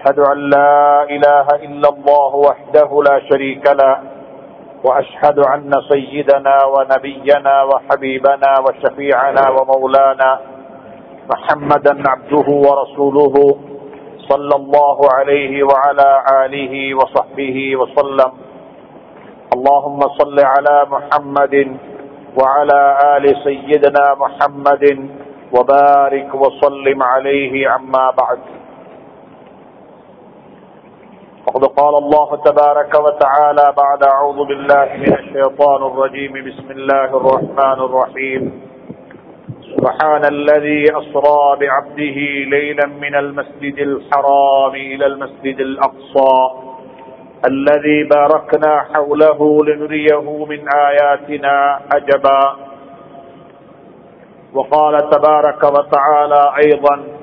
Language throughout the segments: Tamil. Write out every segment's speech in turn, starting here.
أشهد أن لا إله إلا الله وحده لا شريك له وأشهد أن سيدنا ونبينا وحبيبنا وشفيعنا ومولانا محمدا عبده ورسوله صلى الله عليه وعلى آله وصحبه وسلم. اللهم صل على محمد وعلى آل سيدنا محمد وبارك وسلم عليه عما بعد. وقد قال الله تبارك وتعالى بعد أعوذ بالله من الشيطان الرجيم. بسم الله الرحمن الرحيم. سبحان الذي أسرى بعبده ليلا من المسجد الحرام إلى المسجد الأقصى. الذي باركنا حوله لنريه من آياتنا عجبا وقال تبارك وتعالى أيضا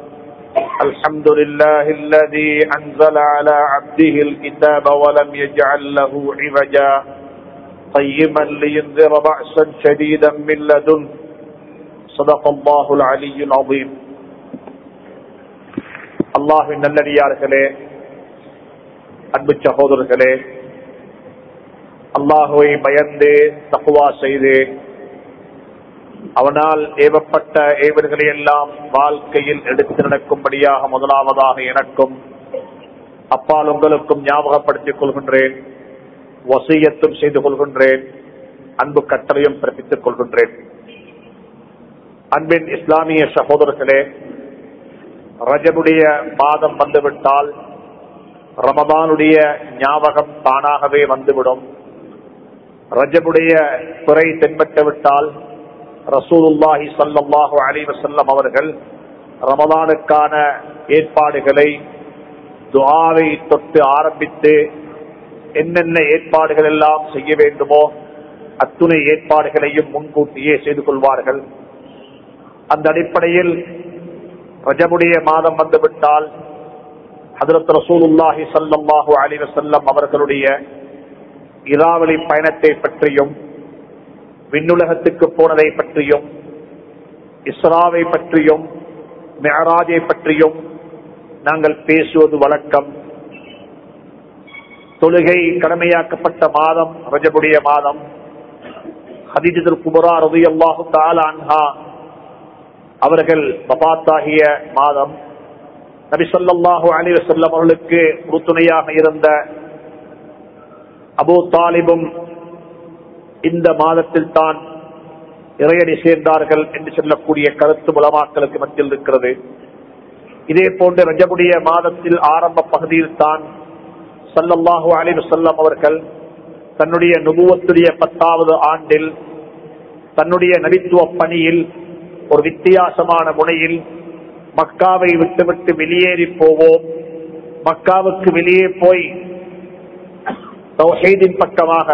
الحمد لله الذي أنزل على عبده الكتاب ولم يجعل له عوجا قيما لينذر بأسا شديدا من لدنه صدق الله العلي العظيم அல்லாஹின் நல்லடியார்களே அன்பு சகோதரர்களே அல்லாஹுவை பயந்து தகுவா செய்து அவனால் ஏவப்பட்ட ஏவர்களை எல்லாம் வாழ்க்கையில் எடுத்து நடக்கும்படியாக முதலாவதாக எனக்கும் அப்பால் உங்களுக்கும் ஞாபகப்படுத்திக் கொள்கின்றேன் வசியத்தும் செய்து கொள்கின்றேன் அன்பு கட்டளையும் பிறப்பித்துக் கொள்கின்றேன். அன்பின் இஸ்லாமிய சகோதரர்களே ரஜனுடைய மாதம் வந்துவிட்டால் ரமதானுடைய ஞாபகம் தானாகவே வந்துவிடும். ரஜபுடைய குறை தென்பட்டு விட்டால் ரசூலுல்லாஹி சல்லாஹூ அலிவசல்லம் அவர்கள் ரமதானுக்கான ஏற்பாடுகளை துவாவை தொட்டு ஆரம்பித்து என்னென்ன ஏற்பாடுகள் எல்லாம் செய்ய வேண்டுமோ அத்துணை ஏற்பாடுகளையும் முன்கூட்டியே செய்து கொள்வார்கள். அந்த அடிப்படையில் ரஜமுடைய மாதம் வந்துவிட்டால் ஹதரத் ரசூலுல்லாஹி சல்லாஹூ அலிவசல்லம் அவர்களுடைய இராவளி பயணத்தை பற்றியும் விண்ணுலகத்துக்கு போனதை பற்றியும் இஸ்ராவை பற்றியும் மெஹராஜை பற்றியும் நாங்கள் பேசுவது வழக்கம். தொழுகை கடமையாக்கப்பட்ட மாதம் ரஜபுடைய மாதம். ஹதிஜிதர் குமரா ரவி அல்லாஹு தாலான்ஹா அவர்கள் பபாத்தாகிய மாதம். நபி சொல்லாஹு அலி வசல்லம் அவர்களுக்கு உறுதுணையாக இருந்த அபு தாலிபும் இந்த மாதத்தில் தான் இறையடி சேர்ந்தார்கள் என்று சொல்லக்கூடிய கருத்து உலமாக்களுக்கு மத்தியில் இருக்கிறது. இதே போன்று ரஜபுடைய மாதத்தில் ஆரம்ப பகுதியில் தான் சல்லல்லாஹு அலிவு சொல்லம் அவர்கள் தன்னுடைய நுபுவத்துடைய பத்தாவது ஆண்டில் தன்னுடைய நபித்துவ பணியில் ஒரு வித்தியாசமான முனையில் மக்காவை விட்டுவிட்டு வெளியேறி போவோம். மக்காவுக்கு வெளியே போய் பக்கமாக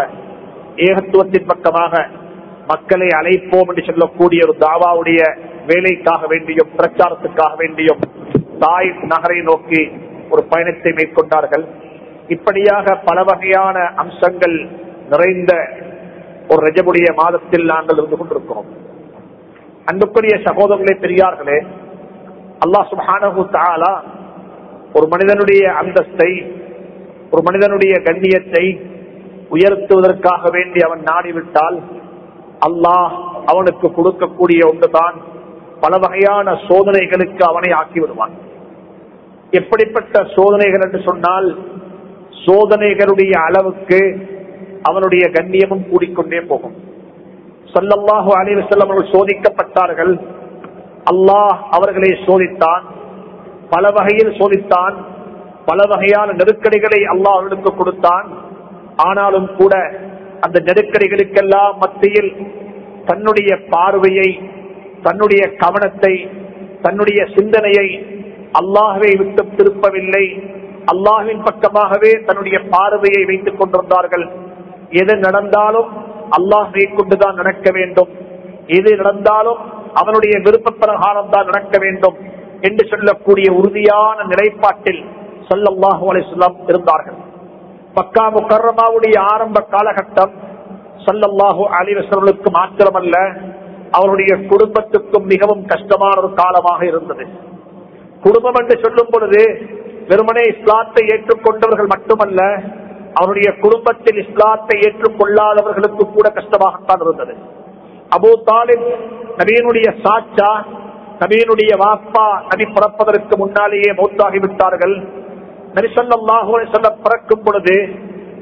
ஏகத்துவத்தின் பக்கமாக மக்களை அழைப்போம் என்று சொல்லக்கூடிய ஒரு தாவாவுடைய வேலைக்காக வேண்டியும் பிரச்சாரத்துக்காக வேண்டியும் தாய் நகரை நோக்கி ஒரு பயணத்தை மேற்கொண்டார்கள். இப்படியாக பல வகையான அம்சங்கள் நிறைந்த ஒரு ரஜபுடைய மாதத்தில் நாங்கள் இருந்து கொண்டிருக்கிறோம். அன்புக்குரிய சகோதரர்களே பெரியார்களே அல்லாஹ் சுபானு தாலா ஒரு மனிதனுடைய அந்தஸ்தை ஒரு மனிதனுடைய கண்ணியத்தை உயர்த்துவதற்காக வேண்டி அவன் நாடிவிட்டால் அல்லாஹ் அவனுக்கு கொடுக்கக்கூடிய ஒன்றுதான் பல வகையான சோதனைகளுக்கு அவனை ஆக்கி விடுவான் எப்படிப்பட்ட சோதனைகள் என்று சொன்னால் சோதனைகளுடைய அளவுக்கு அவனுடைய கண்ணியமும் கூடிக்கொண்டே போகும். சொல்லல்லாஹு அலிவசல்லம் அவர்கள் சோதிக்கப்பட்டார்கள். அல்லாஹ் அவர்களை சோதித்தான் பல வகையில் சோதித்தான் பல வகையான நெருக்கடிகளை அல்லாஹ் அவர்களுக்கு கொடுத்தான். ஆனாலும் கூட அந்த நெருக்கடிகளுக்கெல்லாம் மத்தியில் தன்னுடைய பார்வையை தன்னுடைய கவனத்தை தன்னுடைய சிந்தனையை அல்லாஹவை விட்டு திருப்பவில்லை. அல்லாஹின் பக்கமாகவே தன்னுடைய பார்வையை வைத்துக் கொண்டிருந்தார்கள். எது நடந்தாலும் அல்லாஹை கொண்டுதான் நடக்க வேண்டும். எது நடந்தாலும் அவனுடைய விருப்ப பிரகாரம் தான் நடக்க வேண்டும் என்று சொல்லக்கூடிய உறுதியான நிலைப்பாட்டில் சொல்லல்லாஹு அலிஸ்லாம் இருந்தார்கள். பக்கா முக்கர்ரமாவுடைய ஆரம்ப காலகட்டம் சல்லல்லாஹு அலிவசர்களுக்கு மாத்திரமல்ல அவருடைய குடும்பத்துக்கும் மிகவும் கஷ்டமான ஒரு காலமாக இருந்தது. குடும்பம் என்று சொல்லும் பொழுது வெறுமனே இஸ்லாத்தை ஏற்றுக்கொண்டவர்கள் மட்டுமல்ல அவருடைய குடும்பத்தில் இஸ்லாத்தை ஏற்றுக்கொள்ளாதவர்களுக்கு கூட கஷ்டமாகத்தான் இருந்தது. அபூ தாலிப் நபீனுடைய சாச்சா நபீனுடைய வாப்பா நபி பிறப்பதற்கு முன்னாலேயே மௌத்தாகிவிட்டார்கள். விட்டார்கள் பிறக்கும் பொழுது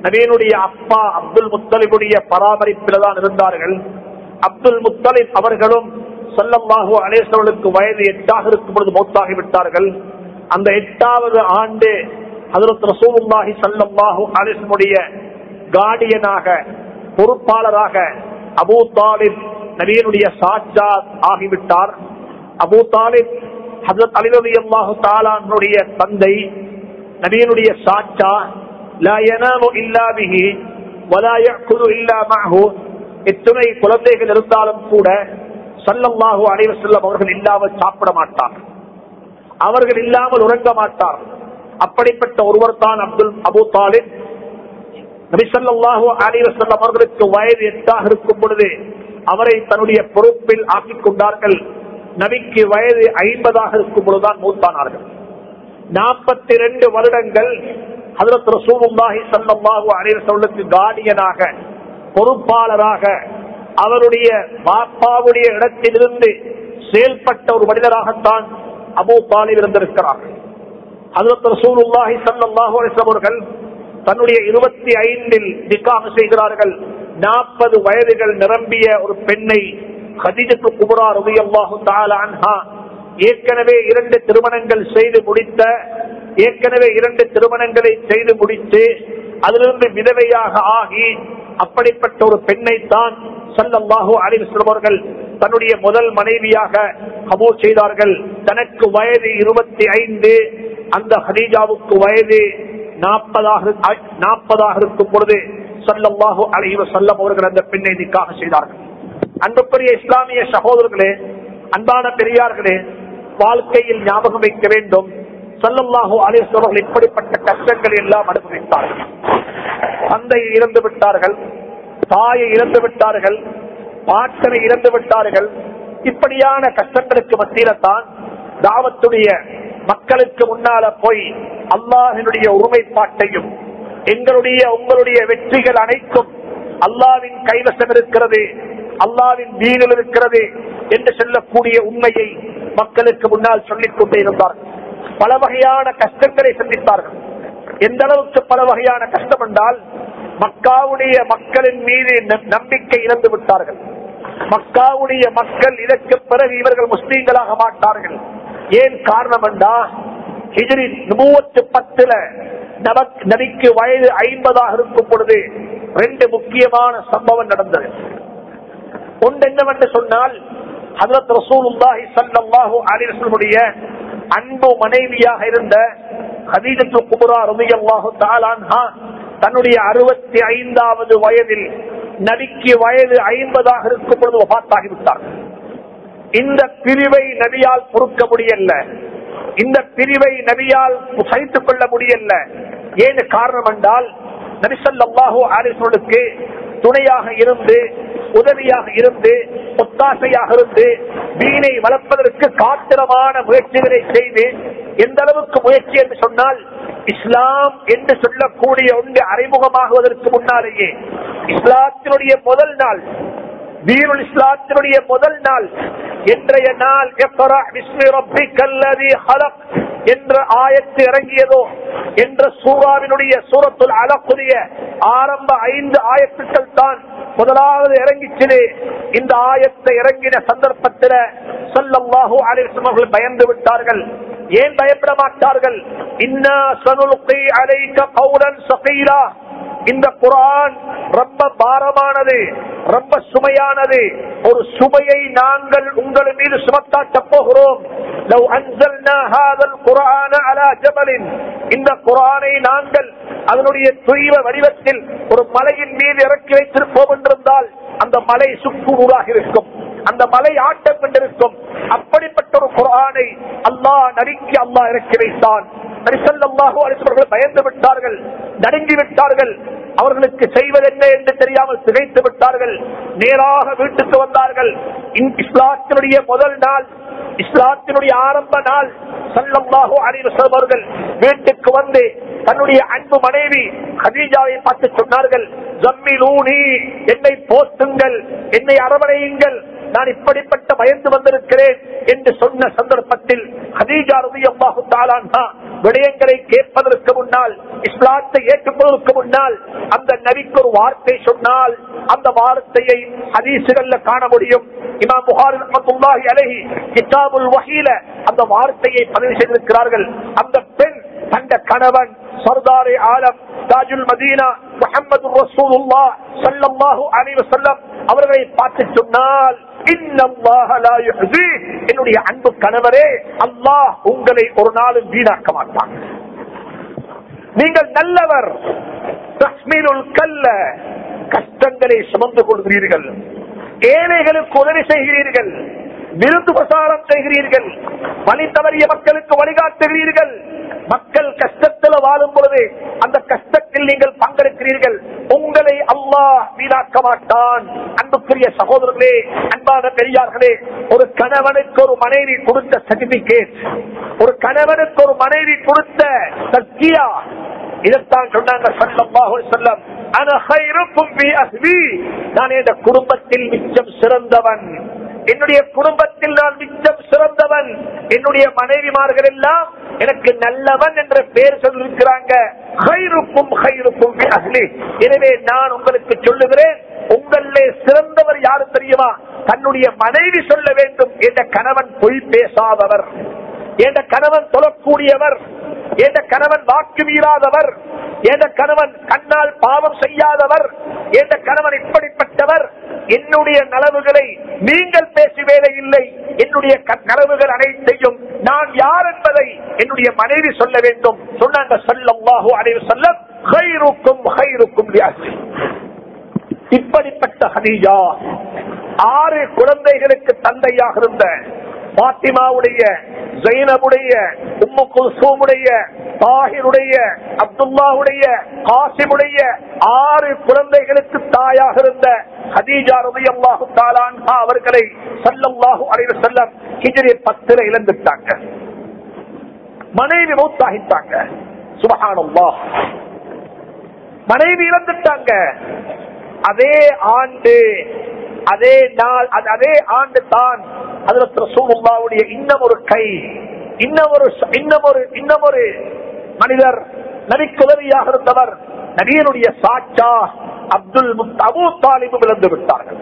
நவீனுடைய அப்பா அப்துல் முத்தலிபுடைய பராமரிப்பில் தான் இருந்தார்கள். அப்துல் முத்தலிப் அவர்களும் சொல்லல்லாஹு அலேசவர்களுக்கு வயது எட்டாக இருக்கும் பொழுது மௌத்தாகி விட்டார்கள். அந்த எட்டாவது ஆண்டு ஹதரத் ரசூலுல்லாஹி சல்லம்மாஹு அலேசனுடைய கார்டியனாக பொறுப்பாளராக அபூ தாலிப் நவீனுடைய சாட்சா ஆகிவிட்டார். அபூ தாலிப் ஹசரத் அலிரதி அல்லாஹு தாலானுடைய தந்தை நபியனுடைய சாட்சா லா யனாமு இல்லா பிஹி வலா இல்லா மஅஹு எத்தனை குழந்தைகள் இருந்தாலும் கூட சல்லல்லாஹு அலைஹி வஸல்லம் அவர்கள் இல்லாமல் சாப்பிட மாட்டார். அவர்கள் இல்லாமல் உறங்க மாட்டார். அப்படிப்பட்ட ஒருவர் தான் அப்துல் அபு தாலிப். நபிசல்லாஹு அலிவசல்லம் அவர்களுக்கு வயது எட்டாக இருக்கும் பொழுது அவரை தன்னுடைய பொறுப்பில் ஆக்கிக் கொண்டார்கள். நபிக்கு வயது ஐம்பதாக இருக்கும் பொழுதுதான் மூத்தானார்கள். நாற்பத்தி ரெண்டு வருடங்கள் ஹதரத் ரசூலுல்லாஹி ஸல்லல்லாஹு அலைஹி வஸல்லுக்கு கார்டியனாக பொறுப்பாளராக அவருடைய பாப்பாவுடைய இடத்திலிருந்து செயல்பட்ட ஒரு மனிதராகத்தான் அபு தாலிப் இருந்திருக்கிறார் ஹதரத் ரசூலுல்லாஹி ஸல்லல்லாஹு அலைஹி அவர்கள் தன்னுடைய இருபத்தி ஐந்தில் நிக்காக செய்கிறார்கள். நாற்பது வயதுகள் நிரம்பிய ஒரு பெண்ணை ஹதீஜத்து குபரா ரலியல்லாஹு தாலா அன்ஹா ஏற்கனவே இரண்டு திருமணங்கள் செய்து முடித்த ஏற்கனவே இரண்டு திருமணங்களை செய்து முடித்து அதிலிருந்து விதவையாக ஆகி அப்படிப்பட்ட ஒரு பெண்ணை தான் சல்லல்லாஹு அலைஹி வஸல்லம் தன்னுடைய முதல் மனைவியாக கபூ செய்தார்கள். தனக்கு வயது இருபத்தி ஐந்து அந்த ஹரீஜாவுக்கு வயது நாற்பதாக நாற்பதாக இருக்கும் பொழுது சல்லல்லாஹு அலைஹி வஸல்லம் அவர்கள் அந்த பெண்ணை நிக்காக செய்தார்கள். அன்புக்குரிய இஸ்லாமிய சகோதரர்களே அன்பான பெரியார்களே வாழ்க்கையில் ஞாபகம் வைக்க வேண்டும். சல்லல்லாஹு அலேஸ்வரர்கள் இப்படிப்பட்ட கஷ்டங்கள் எல்லாம் அனுபவித்தார்கள். தந்தையை இறந்து விட்டார்கள் தாயை இறந்து விட்டார்கள் பாட்டனை இறந்து விட்டார்கள். இப்படியான கஷ்டங்களுக்கு மத்தியில தான் தாவத்துடைய மக்களுக்கு முன்னால போய் அல்லாஹினுடைய ஒருமைப்பாட்டையும் எங்களுடைய உங்களுடைய வெற்றிகள் அனைத்தும் அல்லாவின் கைவசம் இருக்கிறது அல்லாவின் வீணில் இருக்கிறது என்று சொல்லக்கூடிய உண்மையை மக்களுக்கு முன்னால் சொல்லிக் கொண்டே இருந்தார்கள் பல வகையான கஷ்டங்களை சந்தித்தார்கள். எந்த அளவுக்கு பல வகையான கஷ்டம் என்றால் மக்காவுடைய மக்களின் மீது நம்பிக்கை இழந்து விட்டார்கள். மக்காவுடைய மக்கள் இதற்கு பிறகு இவர்கள் முஸ்லீம்களாக மாட்டார்கள். ஏன் காரணம் என்றா ஹிஜ்ரி பத்துல நபக்- நபிக்கு வயது ஐம்பதாக இருக்கும் பொழுது ரெண்டு முக்கியமான சம்பவம் நடந்தது. ஒன்று என்னவென்று சொன்னால் ஹதரத் ரசூலுல்லாஹி அன்பு மனைவியாக இருந்த ஹதீஜத்து குபரா ரலியல்லாஹு தாலான்ஹா தன்னுடைய அறுபத்தி ஐந்தாவது வயதில் நபிக்கு வயது ஐம்பதாக இருக்கும் பொழுது வபாத்தாகி இந்த பிரிவை நபியால் பொறுக்க முடியல. இந்த பிரிவை நபியால் சகித்துக் கொள்ள முடியல. ஏன் காரணம் என்றால் நபிசல்லாஹு ஆரிசனுக்கு துணையாக இருந்து உதவியாக இருந்து ஒத்தாசையாக இருந்து வீணை வளர்ப்பதற்கு காத்திரமான முயற்சிகளை செய்து எந்த அளவுக்கு முயற்சி என்று சொன்னால் இஸ்லாம் என்று சொல்லக்கூடிய ஒன்று அறிமுகமாகுவதற்கு முன்னாலேயே இஸ்லாத்தினுடைய முதல் நாள் வீருல் இஸ்லாத்தினுடைய முதல் நாள். இன்றைய நாள் இக்ரா பிஸ்மி ரப்பிக்கல் கல்லதி ஹலக் என்ற ஆயத்து இறங்கியதோ என்ற சூறாவினுடைய சூரத்துல் அலக்குரிய ஆரம்ப ஐந்து ஆயத்துக்கள் தான் முதலாவது இறங்கிச்சு இந்த ஆயத்தை இறங்கின சந்தர்ப்பத்தில் ஸல்லல்லாஹு அலைஹி அவர்கள் பயந்து விட்டார்கள். ஏன் பயப்பட மாட்டார்கள்? இன்னா சனுல்கி அலைக பௌரன் ஸகீலா இந்த குரான் ரொம்ப பாரமானது ரொம்ப சுமையானது. ஒரு சுமையை நாங்கள் உங்கள் மீது சுமத்தாட்ட போகிறோம். இந்த குரானை நாங்கள் அதனுடைய துய்வ வடிவத்தில் ஒரு மலையின் மீது இறக்கி வைத்திருப்போம் என்றிருந்தால் அந்த மலை சுக்குநூறாக இருக்கும். அந்த மலை ஆட்டம் கொண்டிருக்கும். அப்படிப்பட்ட ஒரு குரானை அல்லாஹ் நரிக்கு அல்லாஹ் இறக்கி வைத்தான். பயந்து விட்டார்கள் நடுங்கி விட்டார்கள். அவர்களுக்கு செய்வதென்ன என்று தெரியாமல் சிதைத்து விட்டார்கள். நேராக வீட்டுக்கு வந்தார்கள். இன்- இஸ்லாத்தினுடைய முதல் நாள் இஸ்லாத்தினுடைய ஆரம்ப நாள் சல்லல்லாஹு அறிவு வஸல்லம் வீட்டுக்கு வந்து தன்னுடைய அன்பு மனைவி ஹதீஜாவை பார்த்து சொன்னார்கள் ஜம்மிலூனி என்னை போத்துங்கள் என்னை அரவணையுங்கள் நான் இப்படிப்பட்ட பயந்து வந்திருக்கிறேன் என்று சொன்ன சந்தர்ப்பத்தில் ஹதீஜா ரலியல்லாஹு தஆலா விடயங்களை கேட்பதற்கு முன்னால் இஸ்லாத்தை ஏற்றுக்கொள்வதற்கு முன்னால் அந்த நபிக்கு ஒரு வார்த்தை சொன்னால் அந்த வார்த்தையை ஹதீசுகள்ல காண முடியும். இமாம் புகார் ரஹ்மத்துல்லாஹி அலைஹி கிதாபுல் வஹீல அந்த வார்த்தையை பதிவு செய்திருக்கிறார்கள். அந்த பெண் தந்த கணவன் சர்தாரே ஆலம் தாஜுல் மதீனா முகமது ரசூலுல்லாஹ் ஸல்லல்லாஹு அலைஹி வஸல்லம் அவர்களை பார்த்து சொன்னால் என்னுடைய அன்பு கணவரே அல்லாஹ் உங்களை ஒரு நாளும் வீணாக்க மாட்டான். நீங்கள் நல்லவர் தஸ்மீனுல் கல்ல கஷ்டங்களை சுமந்து கொள்கிறீர்கள். ஏழைகளுக்கு உதவி செய்கிறீர்கள். விருந்து பிரசாரம் செய்கிறீர்கள். வழி தவறிய மக்களுக்கு வழிகாட்டுகிறீர்கள். மக்கள் கஷ்டத்தில் வாழும் பொழுது அந்த கஷ்டத்தில் நீங்கள் பங்கெடுக்கிறீர்கள். உங்களை அல்லாஹ் வீணாக்க மாட்டான். அன்புக்குரிய சகோதரர்களே அன்பான பெரியார்களே ஒரு கணவனுக்கு ஒரு மனைவி கொடுத்த சர்டிபிகேட் ஒரு கணவனுக்கு ஒரு மனைவி கொடுத்த சத்தியா இதைத்தான் சொன்னாங்க ஸல்லல்லாஹு நான் இந்த குடும்பத்தில் மிச்சம் சிறந்தவன். என்னுடைய குடும்பத்தில் நான் மிச்சம் சிறந்தவன். என்னுடைய மனைவிமார்கள் எல்லாம் எனக்கு நல்லவன் என்ற பெயர் சொல்லிருக்கிறாங்க எனவே நான் உங்களுக்கு சொல்லுகிறேன் உங்களே சிறந்தவர் யாரு தெரியுமா? தன்னுடைய மனைவி சொல்ல வேண்டும் என்ற கணவன் பொய் பேசாதவர். என்ற கணவன் தொழக்கூடியவர் என்ற கணவன் வாக்கு மீறாதவர் என்ற கணவன் கண்ணால் பாவம் செய்யாதவர் என்ற கணவன் இப்படிப்பட்டவர் என்னுடைய நலவுகளை நீங்கள் பேசி வேலை இல்லை. என்னுடைய நலவுகள் அனைத்தையும் நான் யார் என்பதை என்னுடைய மனைவி சொல்ல வேண்டும். சொன்னாங்க ஸல்லல்லாஹு அலைஹி வஸல்லம் கைருக்கும் ஹைருக்கும் லிஅஹ்லி இப்படிப்பட்ட ஹனியா ஆறு குழந்தைகளுக்கு தந்தையாக இருந்த பாத்திமாவுடைய ஜைனபுடைய உம்மு குல்சூமுடைய தாஹிருடைய அப்துல்லாவுடைய காசிமுடைய ஆறு குழந்தைகளுக்கு தாயாக இருந்த ஹதீஜா ரலியல்லாஹு தஆலா அன்ஹா அவர்களை ஸல்லல்லாஹு அலைவர் செல்லம் ஹிஜ்ரி 10 இழந்துட்டாங்க. மனைவி மூத்தாகிட்டாங்க. சுபகானம்மா மனைவி இழந்துட்டாங்க. அதே ஆண்டு அதே நாள் அது- அதே ஆண்டு தான் அதுல ரசூலுல்லாவுடைய இன்னும் ஒரு கை இன்னும் ஒரு இன்னும் ஒரு இன்னும் ஒரு மனிதர் நரிக்குதவியாக இருந்தவர் நபியனுடைய சாச்சா அப்துல் அபு தாலிபு தாலிபும் விட்டார்கள்.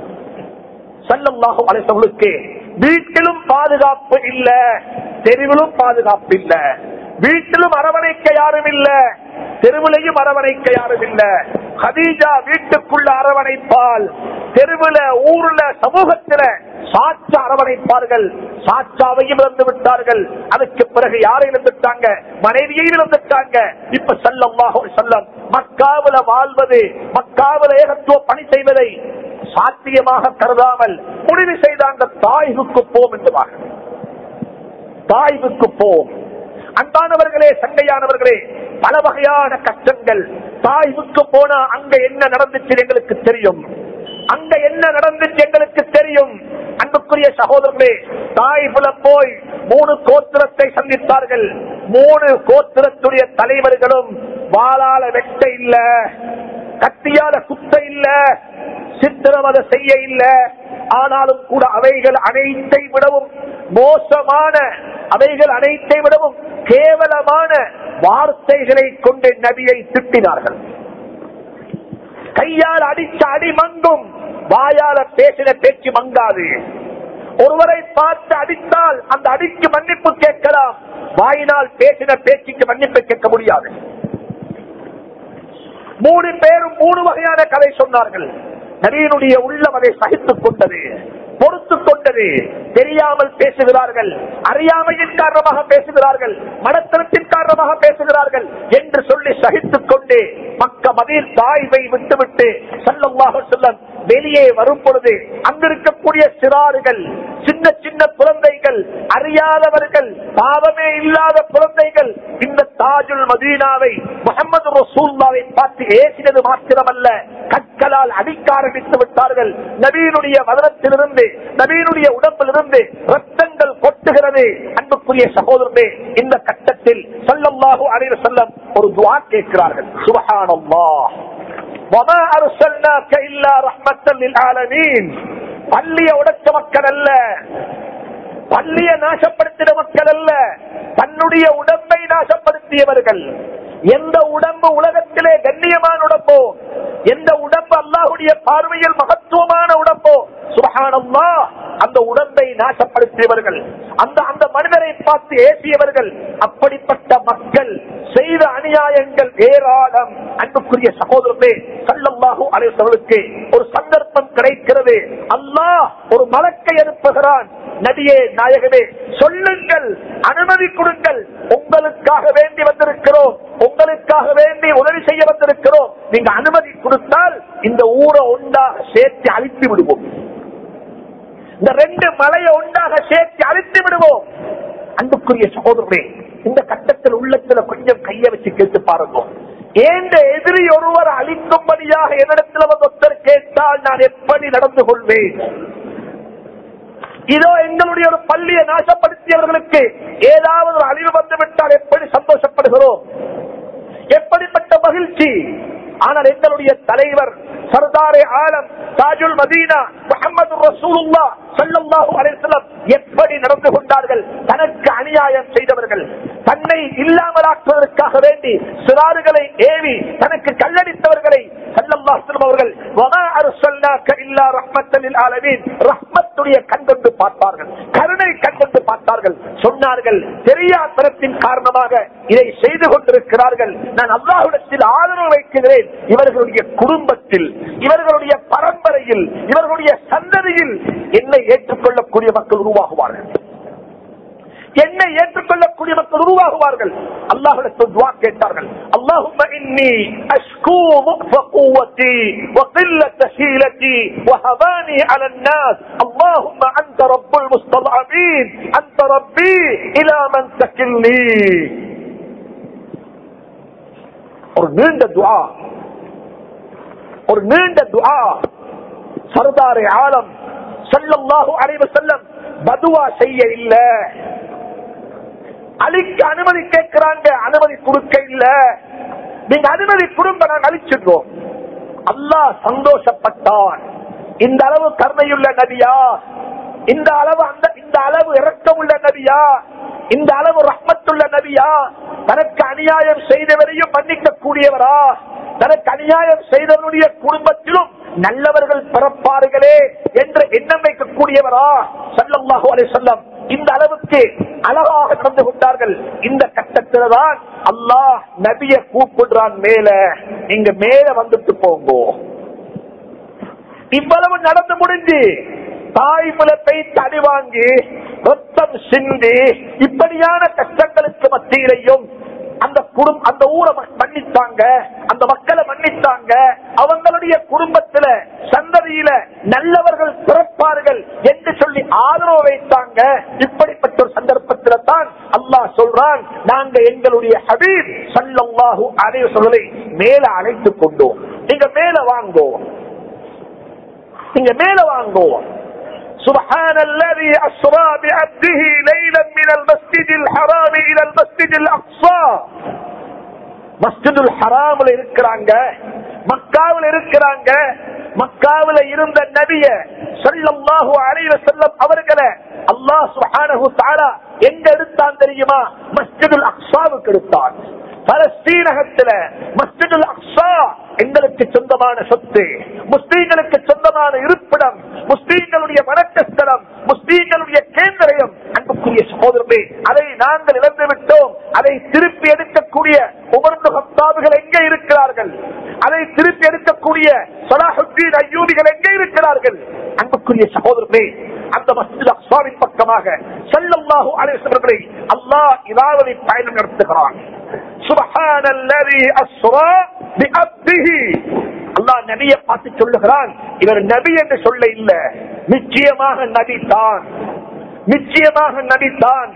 சல்லல்லாஹு அலைஹிவஸல்லுக்கு வீட்டிலும் பாதுகாப்பு இல்ல தெருவிலும் பாதுகாப்பு இல்ல வீட்டிலும் அரவணைக்க யாரும் இல்லை தெருவிலையும் அரவணைக்க யாரும் இல்ல. ஹதீஜா வீட்டுக்குள்ள அரவணைப்பால் தெருவுல ஊர்ல சமூகத்தில சாச்சா அரவணைப்பார்கள். சாச்சாவையும் இழந்து விட்டார்கள். அதுக்கு பிறகு யாரை இழந்துட்டாங்க? மனைவியையும் இழந்துட்டாங்க. இப்ப சல்லல்லாஹு ஒரு செல்லம் மக்காவுல வாழ்வது மக்காவில ஏகத்துவ பணி செய்வதை சாத்தியமாக கருதாமல் முடிவு அந்த தாய்வுக்கு போம் என்று தாய்வுக்கு போம். அன்பானவர்களே சண்டையானவர்களே பல வகையான கஷ்டங்கள். தாய்வுக்கு போனா அங்க என்ன நடந்துச்சு எங்களுக்கு தெரியும். அங்க என்ன நடந்துச்சு எங்களுக்கு தெரியும். அன்புக்குரிய சகோதரர்களே தாய்புல போய் மூணு கோத்திரத்தை சந்தித்தார்கள். மூணு கோத்திரத்துடைய தலைவர்களும் வாழால வெட்ட இல்ல. கத்தியால குத்த இல்ல சித்திரவதை செய்ய இல்ல ஆனாலும் கூட அவைகள் அனைத்தை விடவும் மோசமான அவைகள் அனைத்தை விடவும் கேவலமான வார்த்தைகளை கொண்டு நபியை திட்டினார்கள். கையால் அடிச்ச அடி மங்கும் வாயால பேசின பேச்சு மங்காது. ஒருவரை பார்த்து அடித்தால் அந்த அடிக்கு மன்னிப்பு கேட்கலாம் வாயினால் பேசின பேச்சுக்கு மன்னிப்பு கேட்க முடியாது. மூணு பேரும் மூணு வகையான கதை சொன்னார்கள். நவீனுடைய உள்ளம் அதை சகித்துக் கொண்டது பொறுத்துக் கொண்டது. தெரியாமல் பேசுகிறார்கள் அறியாமையின் காரணமாக பேசுகிறார்கள். மனத்திறத்தின் காரணமாக பேசுகிறார்கள் என்று சொல்லி சகித்துக் கொண்டு மக்க மதில் தாய்வை விட்டுவிட்டு சல்லல்லாஹு சொல்லம் வெளியே வரும் பொழுது அங்கிருக்கக்கூடிய சிறார்கள் சின்ன சின்ன குழந்தைகள் அறியாதவர்கள் பாவமே இல்லாத குழந்தைகள் இந்த தாஜுல் மதீனாவை முகமது ரசூல்லாவை பார்த்து ஏசினது மாத்திரமல்ல. கற்களால் அடிக்க ஆரம்பித்து விட்டார்கள். நவீனுடைய மதனத்திலிருந்து நவீனுடைய உடம்பிலிருந்து ரத்தங்கள் கொட்ட கொட்டுகிறது அன்புக்குரிய சகோதரனே இந்த கட்டத்தில் சல்லல்லாஹு அலைஹி வஸல்லம் ஒரு துஆ கேட்கிறார்கள் சுப்ஹானல்லாஹ் وما أرسلناك إلا رحمة للعالمين பள்ளிய உடைச்ச மக்கள் அல்ல பள்ளிய நாசப்படுத்தின மக்கள் அல்ல தன்னுடைய உடம்பை நாசப்படுத்தியவர்கள் எந்த உடம்பு உலகத்திலே கண்ணியமான உடம்போ எந்த உடம்பு அல்லாஹுடைய பார்வையில் மகத்துவமான உடம்போ சுபகானம்மா அந்த உடம்பை நாசப்படுத்தியவர்கள் அந்த அந்த மனிதரை பார்த்து ஏசியவர்கள் அப்படிப்பட்ட மக்கள் செய்த அநியாயங்கள் ஏராளம். அன்புக்குரிய சகோதரர்களே சல்லல்லாஹு அலைவர்களுக்கு ஒரு சந்தர்ப்பம் கிடைக்கிறது. அல்லாஹ் ஒரு மலக்கை அனுப்புகிறான். நதியே நாயகமே சொல்லுங்கள் அனுமதி கொடுங்கள். உங்களுக்காக வேண்டி வந்திருக்கிறோம். உங்களுக்காக வேண்டி உதவி செய்ய வந்திருக்கிறோம். நீங்க அனுமதி கொடுத்தால் இந்த ஊரை ஒன்றாக சேர்த்து அழித்து விடுவோம். இந்த ரெண்டு மலையை ஒன்றாக சேர்த்து அழித்து விடுவோம். அன்புக்குரிய சகோதரர்களே இந்த கட்டத்தில் உள்ளத்துல கொஞ்சம் கைய வச்சு கேட்டு பாருங்க. ஏந்த எதிரி ஒருவர் அழிக்கும்படியாக என்னிடத்தில் வந்து ஒருத்தர் கேட்டால் நான் எப்படி நடந்து கொள்வேன்? இதோ எங்களுடைய ஒரு பள்ளியை நாசப்படுத்தியவர்களுக்கு ஏதாவது ஒரு அழிவு வந்துவிட்டால் எப்படி சந்தோஷப்படுகிறோம்? எப்படிப்பட்ட மகிழ்ச்சி? ஆனால் எங்களுடைய தலைவர் சர்தாரே ஆலம் தாஜுல் மதீனா முகமது ரசூலுல்லா ஸல்லல்லாஹு அலைஹி எப்படி நடந்து கொண்டார்கள்? தனக்கு அநியாயம் செய்தவர்கள். தன்னை இல்லாமலாக்குவதற்காக வேண்டி சிறாறுகளை ஏவி தனக்கு கல்லடித்தவர்களை ஸல்லல்லாஹு அவர்கள் வமா அர்சல்னாக ரஹ்மத்துடைய கண்கொண்டு பார்த்தார்கள் கருணை கண்கொண்டு பார்த்தார்கள். சொன்னார்கள் தெரியாதனத்தின் காரணமாக இதை செய்து கொண்டிருக்கிறார்கள். நான் அல்லாஹுடத்தில் ஆதரவு வைக்கிறேன். இவர்களுடைய குடும்பத்தில் இவர்களுடைய பரம்பரையில் இவர்களுடைய சந்ததியில் என்னை ஏற்றுக்கொள்ளக்கூடிய மக்கள் உருவாகுவார்கள் என்னை ஏற்றுக்கொள்ளக்கூடிய மக்கள் உருவாகுவார்கள் அல்லாஹிடத்தில் துவா கேட்டார்கள் அல்லாஹும்ம இன்னி அஷ்கூ ضعف قوتي وقلة حيلتي وهواني على الناس اللهم أنت رب المستضعفين أنت ربي إلى من تكلني ஒரு நீண்ட துஆ ஒரு நீண்ட துஆ. சர்தாரே ஆலம் ஸல்லல்லாஹு அலைஹி செல்லம் பதுவா செய்ய இல்ல. அழிக்க அனுமதி கேட்கிறாங்க அனுமதி கொடுக்க இல்ல. நீங்க அனுமதி குடும்ப நாங்க அழிச்சிடுறோம். அல்லாஹ் சந்தோஷப்பட்டான். இந்த அளவு கருணையுள்ள நபியா. இந்த அளவு அந்த இந்த அளவு இரக்கமுள்ள நபியா? இந்த அளவு ரஹ்மத்துள்ள நபியா? தனக்கு அநியாயம் செய்தவரையும் மன்னிக்க கூடியவரா தனக்கு அநியாயம் செய்தவருடைய குடும்பத்திலும் நல்லவர்கள் பிறப்பார்களே என்ற எண்ணம் வைக்கக்கூடியவரா? சல்லல்லாஹு அலைஹி சொல்லம் இந்த அளவுக்கு அழகாக நடந்து கொண்டார்கள். இந்த கட்டத்தில் தான் அல்லாஹ் நபிய கூப்பிடுறான் மேல. நீங்க மேல வந்துட்டு போங்கோ. இவ்வளவு நடந்து முடிஞ்சு தாய் முலத்தை தடி வாங்கி ரத்தம் சிந்தி இப்படியான கஷ்டங்களுக்கு மத்தியிலையும் அந்த குடும் அந்த ஊரை மன்னித்தாங்க அந்த மக்களை மன்னித்தாங்க அவங்களுடைய குடும்பத்துல சந்ததியில நல்லவர்கள் பிறப்பார்கள் என்று சொல்லி ஆதரவு வைத்தாங்க. இப்படிப்பட்ட ஒரு சந்தர்ப்பத்தில தான் அல்லாஹ் சொல்றான் நாங்க எங்களுடைய ஹபீப் சல்லாஹு அலைஹி வஸல்லை மேல அழைத்துக் கொண்டோம். நீங்க மேல வாங்கோ. நீங்க மேல வாங்கோ. سبحان الذي أسرى بعبده ليلا من المسجد الحرام إلى المسجد الأقصى மஸ்ஜிதுல் ஹராம்ல இருக்கிறாங்க மக்காவில் இருக்கிறாங்க மக்காவில் இருந்த நபிய ஸல்லல்லாஹு அலைஹி வஸல்லம் அவர்களை அல்லாஹ் சுப்ஹானஹு தஆலா எங்க எடுத்தான் தெரியுமா மஸ்ஜிதுல் அக்ஸாவுக்கு எடுத்தான் பலஸ்தீனகத்துல மஸ்ஜிதுல் அக்ஸா எங்களுக்கு சொந்தமான சொத்து முஸ்லீம்களுக்கு சொந்தமான இருப்பிடம் முஸ்லீம்களுடைய வணக்கஸ்தலம் முஸ்லீம்களுடைய கேந்திரம் அன்புக்குரிய சகோதரமே அதை நாங்கள் இழந்து விட்டோம். அதை திருப்பி எடுக்கக்கூடிய உபர்முகத்தாவுகள் எங்கே இருக்கிறார்கள்? அதை திருப்பி எடுக்கக்கூடிய சலாஹுத்தீன் ஐயூபிகள் எங்கே இருக்கிறார்கள்? அன்புக்குரிய சகோதரமே அந்த மஸ்ஜித் அக்ஸாவின் பக்கமாக செல்லல்லாஹு அலைஹி வஸல்லம் அல்லாஹ் இதாவதை பயணம் நடத்துகிறான். அல்லாஹ் நபியை பார்த்து சொல்லுகிறான். இவர் நபி என்று சொல்ல இல்ல. நிச்சயமாக நபி தான். நிச்சயமாக நபி தான்.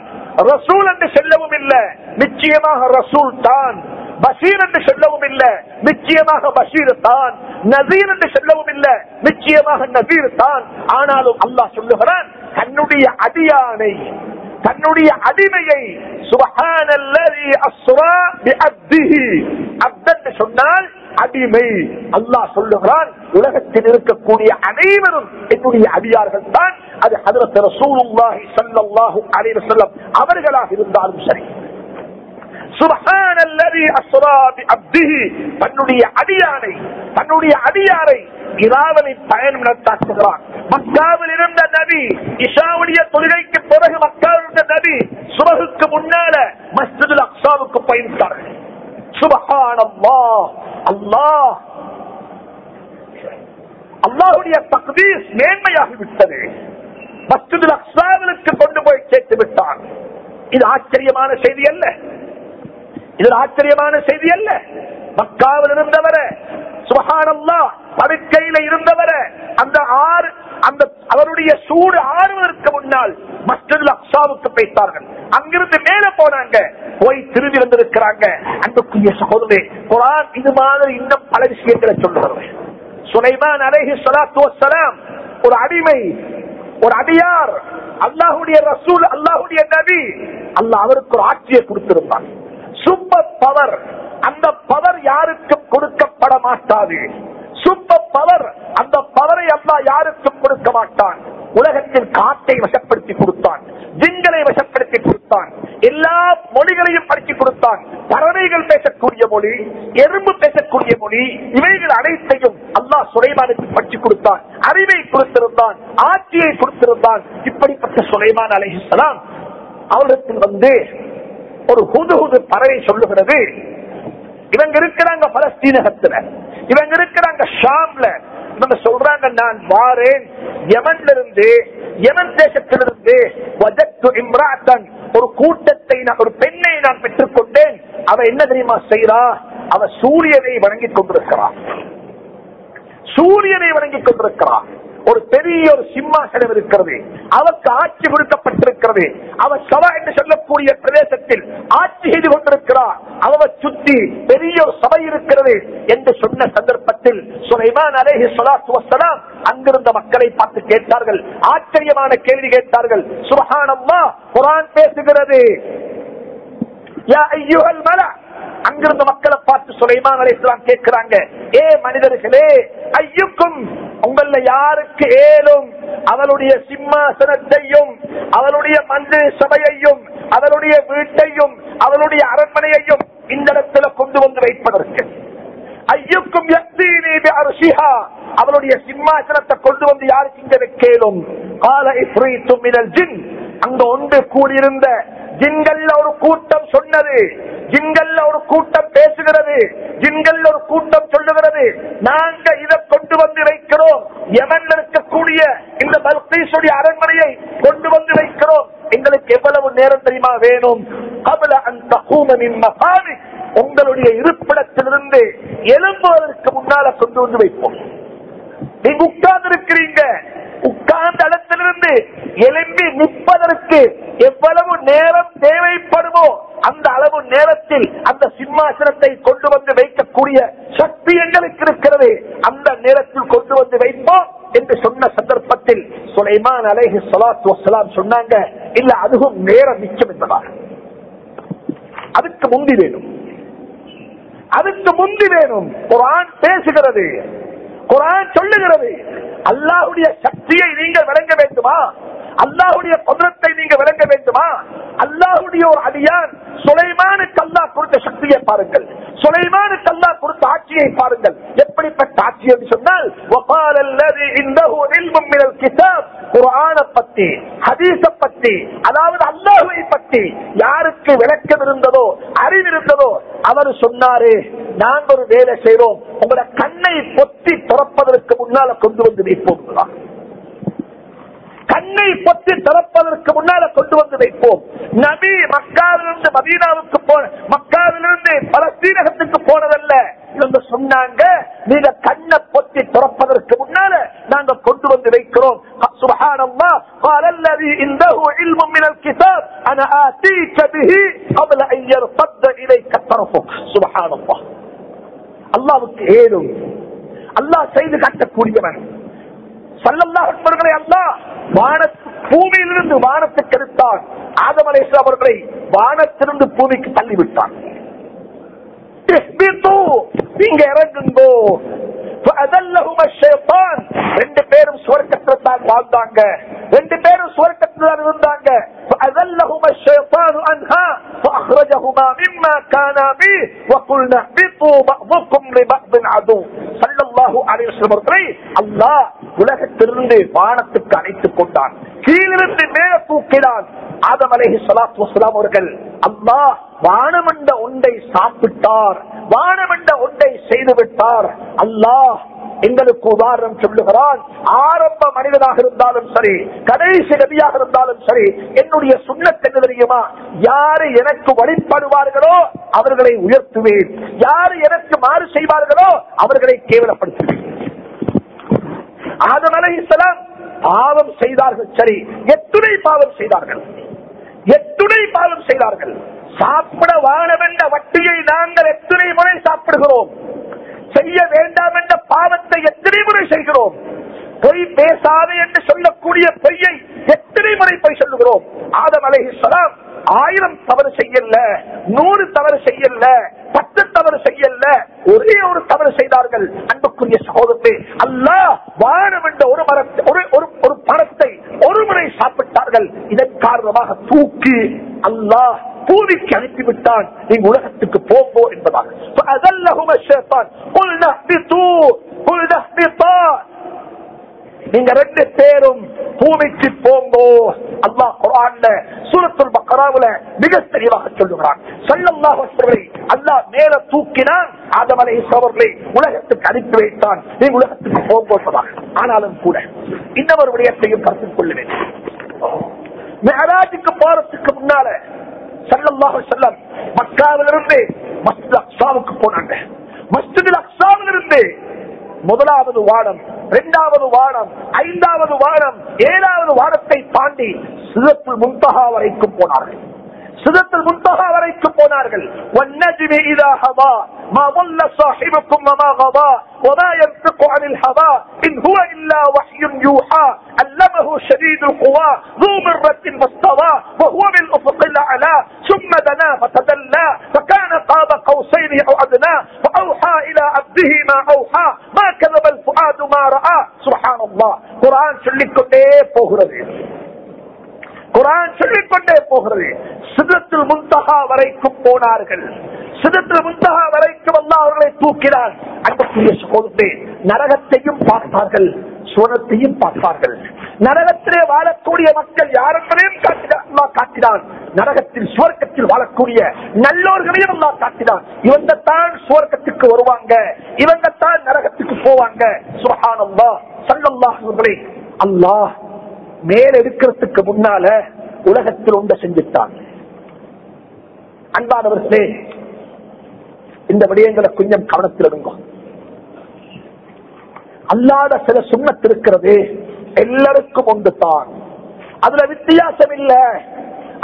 ரசூல் என்று சொல்லவும் இல்ல. நிச்சயமாக ரசூல் தான். பஷீர் என்று சொல்லவும் இல்ல. நிச்சயமாக பஷீர் தான். நசீர் என்று சொல்லவும் இல்ல. நிச்சயமாக நசீர் தான். ஆனாலும் அல்லாஹ் சொல்லுகிறான் தன்னுடைய அடியானை தன்னுடைய அடிமையை சுபஹானல்லதி அஸ்ரா பிஅப்திஹி. அப்தன் சொன்னால் அடிமை. அல்லாஹ் சொல்லுகிறான் உலகத்தில் இருக்கக்கூடிய அனைவரும் என்னுடைய அடியார்கள் தான். அது ஹதரத் ரசூலுல்லாஹி ஸல்லல்லாஹு அலைஹி வஸல்லம் அவர்களாக இருந்தாலும் சரி. சுபஹானல்லதி அஸ்ரா பிஅப்திஹி தன்னுடைய அடியானை தன்னுடைய அடியாரை இராவலை பயணம் நடத்தாக்குகிறான். மக்காவில் இருந்த நபி இஷாவுடைய தொழுகைக்கு பிறகு மக்காவில் இருந்த நபி சுபகுக்கு முன்னால மஸ்ஜிதுல் அக்ஸாவுக்கு பயணித்தார்கள். சுபஹானல்லாஹ் அல்லாஹ். அல்லாஹுடைய தக்தீஸ் மேன்மையாகி விட்டது. மஸ்ஜிதுல் அக்ஸாவிலுக்கு கொண்டு போய் சேர்த்து விட்டான். இது ஆச்சரியமான செய்தி அல்ல. இது ஆச்சரியமான செய்தி அல்ல. மக்காவில் இருந்தவர சுபஹானல்லா படுக்கையில இருந்தவர அந்த ஆறு அந்த அவருடைய சூடு ஆறுவதற்கு முன்னால் மஸ்ஜிதுல் அக்சாவுக்கு பேசினார்கள் அங்கிருந்து மேல போனாங்க. போய் திரும்பி வந்திருக்கிறாங்க. அன்புக்குரிய சகோதரே குரான் இது மாதிரி இன்னும் பல விஷயங்களை சொல்லுகிறது. சுலைமான் அலைஹி ஸலாத்து ஒரு அடிமை ஒரு அடியார் அல்லாஹுடைய ரசூல் அல்லாஹுடைய நபி அல்ல அவருக்கு ஒரு ஆட்சியை கொடுத்திருந்தான். சூப்பர் பவர் அந்த பவர் யாருக்கும் கொடுக்கப்பட மாட்டாது. சூப்பர் பவர் அந்த பவரை அல்லா யாருக்கும் கொடுக்க மாட்டான். உலகத்தில் காட்டை வசப்படுத்தி கொடுத்தான். ஜிங்களை வசப்படுத்தி கொடுத்தான். எல்லா மொழிகளையும் படித்து கொடுத்தான். பறவைகள் பேசக்கூடிய மொழி எறும்பு பேசக்கூடிய மொழி இவைகள் அனைத்தையும் அல்லாஹ் சுலைமானுக்கு படிச்சு கொடுத்தான். அறிவை கொடுத்திருந்தான் ஆட்சியை கொடுத்திருந்தான். இப்படிப்பட்ட சுலைமான் அலைஹிஸ்லாம் அவரிடத்தில் வந்து ஒரு புது புது பறவை சொல்லுகிறது. இவங்க இருக்கிறாங்க பலஸ்தீனகத்துல. இவங்க இருக்கிறாங்க ஷாம்ல. இவங்க சொல்றாங்க நான் வாரேன் யமன்ல இருந்து யமன் தேசத்திலிருந்து ஒரு கூட்டத்தை நான் ஒரு பெண்ணை நான் பெற்றுக் கொண்டேன் அவ என்ன தெரியுமா செய்யறா அவ சூரியனை வணங்கிக் கொண்டிருக்கிறான். சூரியனை வணங்கிக் கொண்டிருக்கிறான். ஒரு பெரிய ஒரு சிம்மாசனம் இருக்கிறது. அவருக்கு ஆட்சி கொடுக்கப்பட்டிருக்கிறது அவர் சபா என்று சொல்லக்கூடிய பிரதேசத்தில் ஆட்சி செய்து கொண்டிருக்கிறார். அவரை சுற்றி பெரிய ஒரு சபை இருக்கிறது என்று சொன்ன சந்தர்ப்பத்தில் சுலைமான் அலேஹி சலாத்து வசலாம் அங்கிருந்த மக்களை பார்த்து கேட்டார்கள். ஆச்சரியமான கேள்வி கேட்டார்கள். சுபஹானம்மா குரான் பேசுகிறது. அங்கிருந்த மக்கள் பார்த்து சுலைமான் அலைஹிஸ்ஸலாம் கேட்கிறாங்க ஏ மனிதர்களே ஐயுக்கும் உங்கள யாருக்கு ஏலும் அவளுடைய சிம்மாசனத்தையும் அவளுடைய மந்திரி சபையையும் அவளுடைய வீட்டையும் அவளுடைய அரண்மனையையும் இந்த இடத்துல கொண்டு வந்து வைப்பதற்கு. ஐயுக்கும் அவளுடைய சிம்மாசனத்தை கொண்டு வந்து யாருக்கு இங்க வைக்கலும்? கால இஃப்ரீத்தும் மினல் அங்க ஒன்று கூடியிருந்த ஜின்கள்ல ஒரு கூட்டம் சொன்னது. ஜின்கள்ல ஒரு கூட்டம் பேசுகிறது. ஜின்கள்ல ஒரு கூட்டம் சொல்லுகிறது. நாங்க இதை கொண்டு வந்து வைக்கிறோம். யமன்ல இருக்கக்கூடிய இந்த பல்கீசுடைய அரண்மனையை கொண்டு வந்து வைக்கிறோம். எங்களுக்கு எவ்வளவு நேரம் தெரியுமா வேணும்? கபல அந்த கூமனின் மகாமி உங்களுடைய இருப்பிடத்திலிருந்து எழும்புவதற்கு முன்னால கொண்டு வந்து வைப்போம். நீங்க உட்கார்ந்து இருக்கிறீங்க உட்கார்ந்த இடத்திலிருந்து எலும்பி நிற்பதற்கு எவ்வளவு நேரம் தேவைப்படுமோ அந்த அளவு நேரத்தில் அந்த சிம்மாசனத்தை கொண்டு வந்து வைக்கக்கூடிய சக்தி எங்களுக்கு இருக்கிறது. அந்த நேரத்தில் கொண்டு வந்து வைப்போம் என்று சொன்ன சந்தர்ப்பத்தில் சுலைமான் அலேஹி சலாத்து வசலாம் சொன்னாங்க. இல்ல அதுவும் நேரம் மிச்சம் என்பதாக அதுக்கு முந்தி வேணும். அதுக்கு முந்தி வேணும். குரான் பேசுகிறது. குரான் சொல்லுகிறது. அல்லாஹுடைய சக்தியை நீங்கள் விளங்க வேண்டுமா? அல்லாஹுடைய பதத்தை நீங்க விளங்க வேண்டுமா? அல்லாஹுடைய ஒரு அடியான் சுலைமானுக்கு அல்லா கொடுத்த சக்தியை பாருங்கள். சுலைமானுக்கு அல்லா கொடுத்த ஆட்சியை பாருங்கள். எப்படிப்பட்ட ஆட்சி என்று சொன்னால் குரானை பத்தி ஹதீச பத்தி அதாவது அல்லாஹுவை பற்றி யாருக்கு விளக்கம் இருந்ததோ அறிவு இருந்ததோ அவர் சொன்னாரு நாங்க ஒரு வேலை செய்யறோம் உங்களோட கண்ணை பொத்தி திறப்பதற்கு முன்னால கொண்டு வந்து வைப்போம். கண்ணை பொத்தி திறப்பதற்கு முன்னால கொண்டு வந்து வைப்போம் நபி மக்காவிலிருந்து மதீனாவுக்கு போன மக்காவிலிருந்து பலஸ்தீனகத்துக்கு போனதல்ல இவங்க சொன்னாங்க நீங்க கண்ணை பொத்தி திறப்பதற்கு முன்னால நாங்க கொண்டு வந்து வைக்கிறோம் سبحان الله قال الذي عنده علم من الكتاب انا اتيك به قبل ان يرتد اليك طرفك سبحان الله அல்லாவுக்கு ஏதும் அல்லாஹ் செய்து காட்டக்கூடியவன் சல்லல்லாஹு அலைஹி அவர்களை அல்லாஹ் வானத்து பூமியிலிருந்து வானத்துக்கு எடுத்தான் ஆதம் அலைஹிஸ்ஸலாம் அவர்களை வானத்திலிருந்து பூமிக்கு தள்ளிவிட்டான் இஹ்பித்து, நீங்க இறங்குங்கோ فأذلهما الشيطان. ரெண்டு பேரும் சுவர்க்கத்தில் தான் வாழ்ந்தாங்க ரெண்டு பேரும் சுவர்க்கத்தில் தான் இருந்தாங்க فأذلهما الشيطان عنها فأخرجهما مما كانا به وقلنا اهبطوا بعضكم لبعض عدو صلى الله عليه وسلم அவர்களை திருந்து வானத்துக்கு அழைத்துக் கொண்டான். கீழிருந்து மேல தூக்கினான். ஆதம் அலஹி சலாத் வசலாம் அவர்கள் அம்மா வானமண்ட ஒன்றை சாப்பிட்டார். வானமண்ட ஒன்றை செய்து விட்டார். அல்லாஹ் எங்களுக்கு உதாரணம் சொல்லுகிறான். ஆரம்ப மனிதனாக இருந்தாலும் சரி கடைசி நபியாக இருந்தாலும் சரி என்னுடைய சுண்ணத் என்ன தெரியுமா? யாரு எனக்கு வழிபடுவார்களோ அவர்களை உயர்த்துவேன். யாரு எனக்கு மாறு செய்வார்களோ அவர்களை கேவலப்படுத்துவேன். ஆதம் அலைஹிஸ்ஸலாம் பாவம் செய்தார்கள். சரி எத்துணை பாவம் செய்தார்கள்? எத்துணை பாவம் செய்தார்கள்? சாப்பிட வாழம் என்ற வட்டியை நாங்கள் எத்தனை முறை சாப்பிடுகிறோம். செய்ய வேண்டாம் என்ற பாவத்தை எத்தனை முறை செய்கிறோம்? பொய் பேசாதே என்று சொல்லக்கூடிய பொய்யை எத்தனை முறை போய் சொல்லுகிறோம்? ஆதம் அலஹிஸ்லாம் ஆயிரம் தவறு செய்யல நூறு தவறு செய்யல பத்து தவறு செய்யல ஒரே ஒரு தவறு செய்தார்கள். அன்புக்குரிய சகோதரத்தை அல்ல வானம் என்ற ஒரு மரத்தை ஒரு ஒரு பழத்தை ஒரு முறை சாப்பிட்டார்கள். இதன் காரணமாக தூக்கி அல்லாஹ் பூமிக்கு அனுப்பிவிட்டான். நீங்க உலகத்துக்கு போங்கோ என்பதாக. நீங்க ரெண்டு பேரும் பூமிக்கு போங்கோ. அல்லா குர்ஆன்ல சூரத்துல் பக்கராவுல மிக தெளிவாக சொல்லுகிறான். ஸல்லல்லாஹு அலைஹி அல்லாஹ் மேல தூக்கினான் ஆதமலை அலைஹிஸ்ஸலாம் அவர்களை உலகத்துக்கு அனுப்பி வைத்தான். நீ உலகத்துக்கு போங்கோ ஆனாலும் கூட இன்னொரு விடயத்தையும் கருத்தில் கொள்ள வேண்டும் மேராஜுக்கு போறதுக்கு முன்னால ஸல்லல்லாஹு செல்லம் மக்காவிலிருந்து மஸ்து அக்ஸாவுக்கு போனாங்க. மஸ்து அக்ஸாவிலிருந்து முதலாவது வானம் இரண்டாவது வானம் ஐந்தாவது வானம் ஏழாவது வானத்தை தாண்டி சிறப்பு முன்தகா வரைக்கும் போனார்கள். சிதத்தில் முன்தகா வரைக்கும் போனார்கள் والنجم إذا هوى ما ضل صاحبكم وما غضى وما ينطق عن الهوى إن هو إلا وحي يوحى علمه شديد القوى ذو مرة فاستوى وهو بالأفق الأعلى ثم دنا فتدلى فكان قاب قوسين أو أدنى فأوحى إلى عبده ما أوحى ما كذب الفؤاد ما رأى سبحان الله قرآن சொல்லிக் கொண்டே போகிறது குரான் சொல்லிக்கொண்டே போகிறது. சிதத்தில் முந்தகா வரைக்கும் போனார்கள். சிதத்தில் முந்தகா வரைக்கும் அல்லா அவர்களை தூக்கினார். அன்புக்குரிய சகோதரே நரகத்தையும் பார்த்தார்கள். சுவனத்தையும் பார்த்தார்கள். நரகத்திலே வாழக்கூடிய மக்கள் யார் என்பதையும் காட்டினார் காட்டினான். நரகத்தில் சுவர்க்கத்தில் வாழக்கூடிய நல்லோர்களையும் அல்லா காட்டினான். இவங்க தான் சுவர்க்கத்துக்கு வருவாங்க. இவங்க தான் நரகத்துக்கு போவாங்க. சுபஹானல்லா சல்லல்லாஹு அலைஹி அல்லாஹ் மேல எடுக்கிறதுக்கு முன்னால உலகத்தில் ஒன்றை செஞ்சுட்டான். அன்பானவர்களே இந்த விடயங்களை கொஞ்சம் கவனத்தில் இருங்க அல்லாத சில சுண்ணத்து இருக்கிறது எல்லாருக்கும் ஒன்று தான் அதுல வித்தியாசம் இல்ல.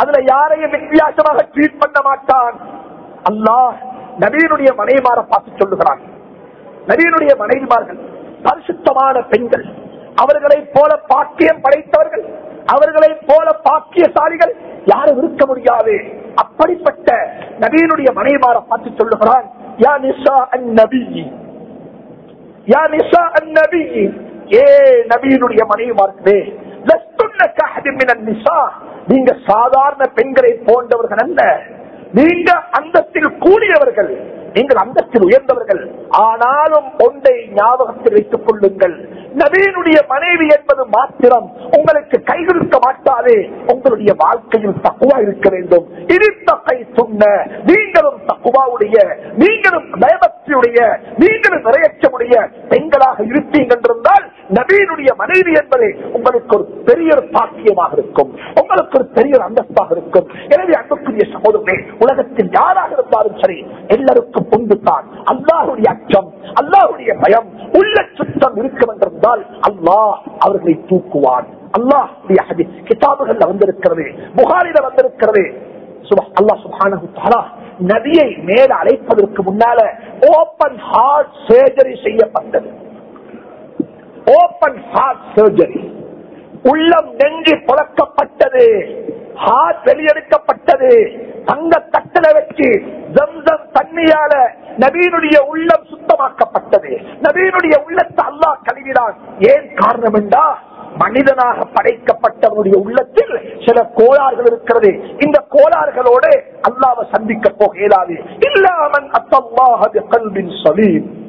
அதுல யாரையும் வித்தியாசமாக ட்ரீட் பண்ண மாட்டான். அல்லாஹ் நவீனுடைய மனைவிமார பார்த்து சொல்லுகிறான். நவீனுடைய மனைவிமார்கள் பரிசுத்தமான பெண்கள். அவர்களை போல பாக்கியம் படைத்தவர்கள் அவர்களை போல பாக்கியசாலிகள் யாரும் இருக்க முடியாது. அப்படிப்பட்ட நபீனுடைய மனைவார பார்த்து சொல்லுகிறான் யா நிசா அந்நபி. யா நிசா அந்நபி. ஏ நபீனுடைய மனைவிமார்களே நீங்க சாதாரண பெண்களை போன்றவர்கள் அல்ல நீங்க அந்தத்தில் கூடியவர்கள். நீங்கள் அந்தத்தில் உயர்ந்தவர்கள். ஆனாலும் ஒன்றை ஞாபகத்தில் வைத்துக் கொள்ளுங்கள். நவீனுடைய மனைவி என்பது மாத்திரம் உங்களுக்கு கைவிருக்க மாட்டாதே. உங்களுடைய வாழ்க்கையில் தக்குவா இருக்க வேண்டும். இருத்தக்கை சொன்ன நீங்களும் தக்குவாவுடைய நீங்களும் பயபக்தியுடைய நீங்களும் நிறையற்றமுடைய பெண்களாக இருப்பீங்க என்றிருந்தால் நவீனுடைய மனைவி என்பது உங்களுக்கு ஒரு பெரிய ஒரு பாக்கியமாக இருக்கும். உங்களுக்கு ஒரு பெரிய ஒரு அந்தஸ்தாக இருக்கும். எனவே அன்புக்குரிய சகோதரமே உலகத்தில் யாராக இருந்தாலும் சரி எல்லாருக்கும் உண்டு தான் அல்லாஹுடைய அச்சம் அல்லாஹுடைய பயம் உள்ள சுத்தம் இருக்கும் என்றிருந்தால் அல்லாஹ் அவர்களை தூக்குவான். அல்லாஹ் கிதாபுகள்ல வந்திருக்கிறது புகாரில வந்திருக்கிறது. சுப- அல்லாஹ் சுப்ஹானஹு நதியை மேல அழைப்பதற்கு முன்னால ஓபன் ஹார்ட் சர்ஜரி செய்யப்பட்டது. ஓபன் ஹார்ட் சர்ஜரி உள்ளம் நெஞ்சு புழக்கப்பட்டது. ஹார்ட் வெளியெடுக்கப்பட்டது. தங்க தட்டல வச்சு ஜம்சம் தண்ணியால நபீனுடைய உள்ளம் சுத்தமாக்கப்பட்டது. நபீனுடைய உள்ளத்தை அல்லாஹ் கழுவினான். ஏன் காரணம் என்றா மனிதனாக படைக்கப்பட்டவனுடைய உள்ளத்தில் சில கோளாறுகள் இருக்கிறது. இந்த கோளாறுகளோடு அல்லாவை சந்திக்க போக இயலாது. இல்லாமன் அத்தல்லாஹ கல்வின் சலீம்.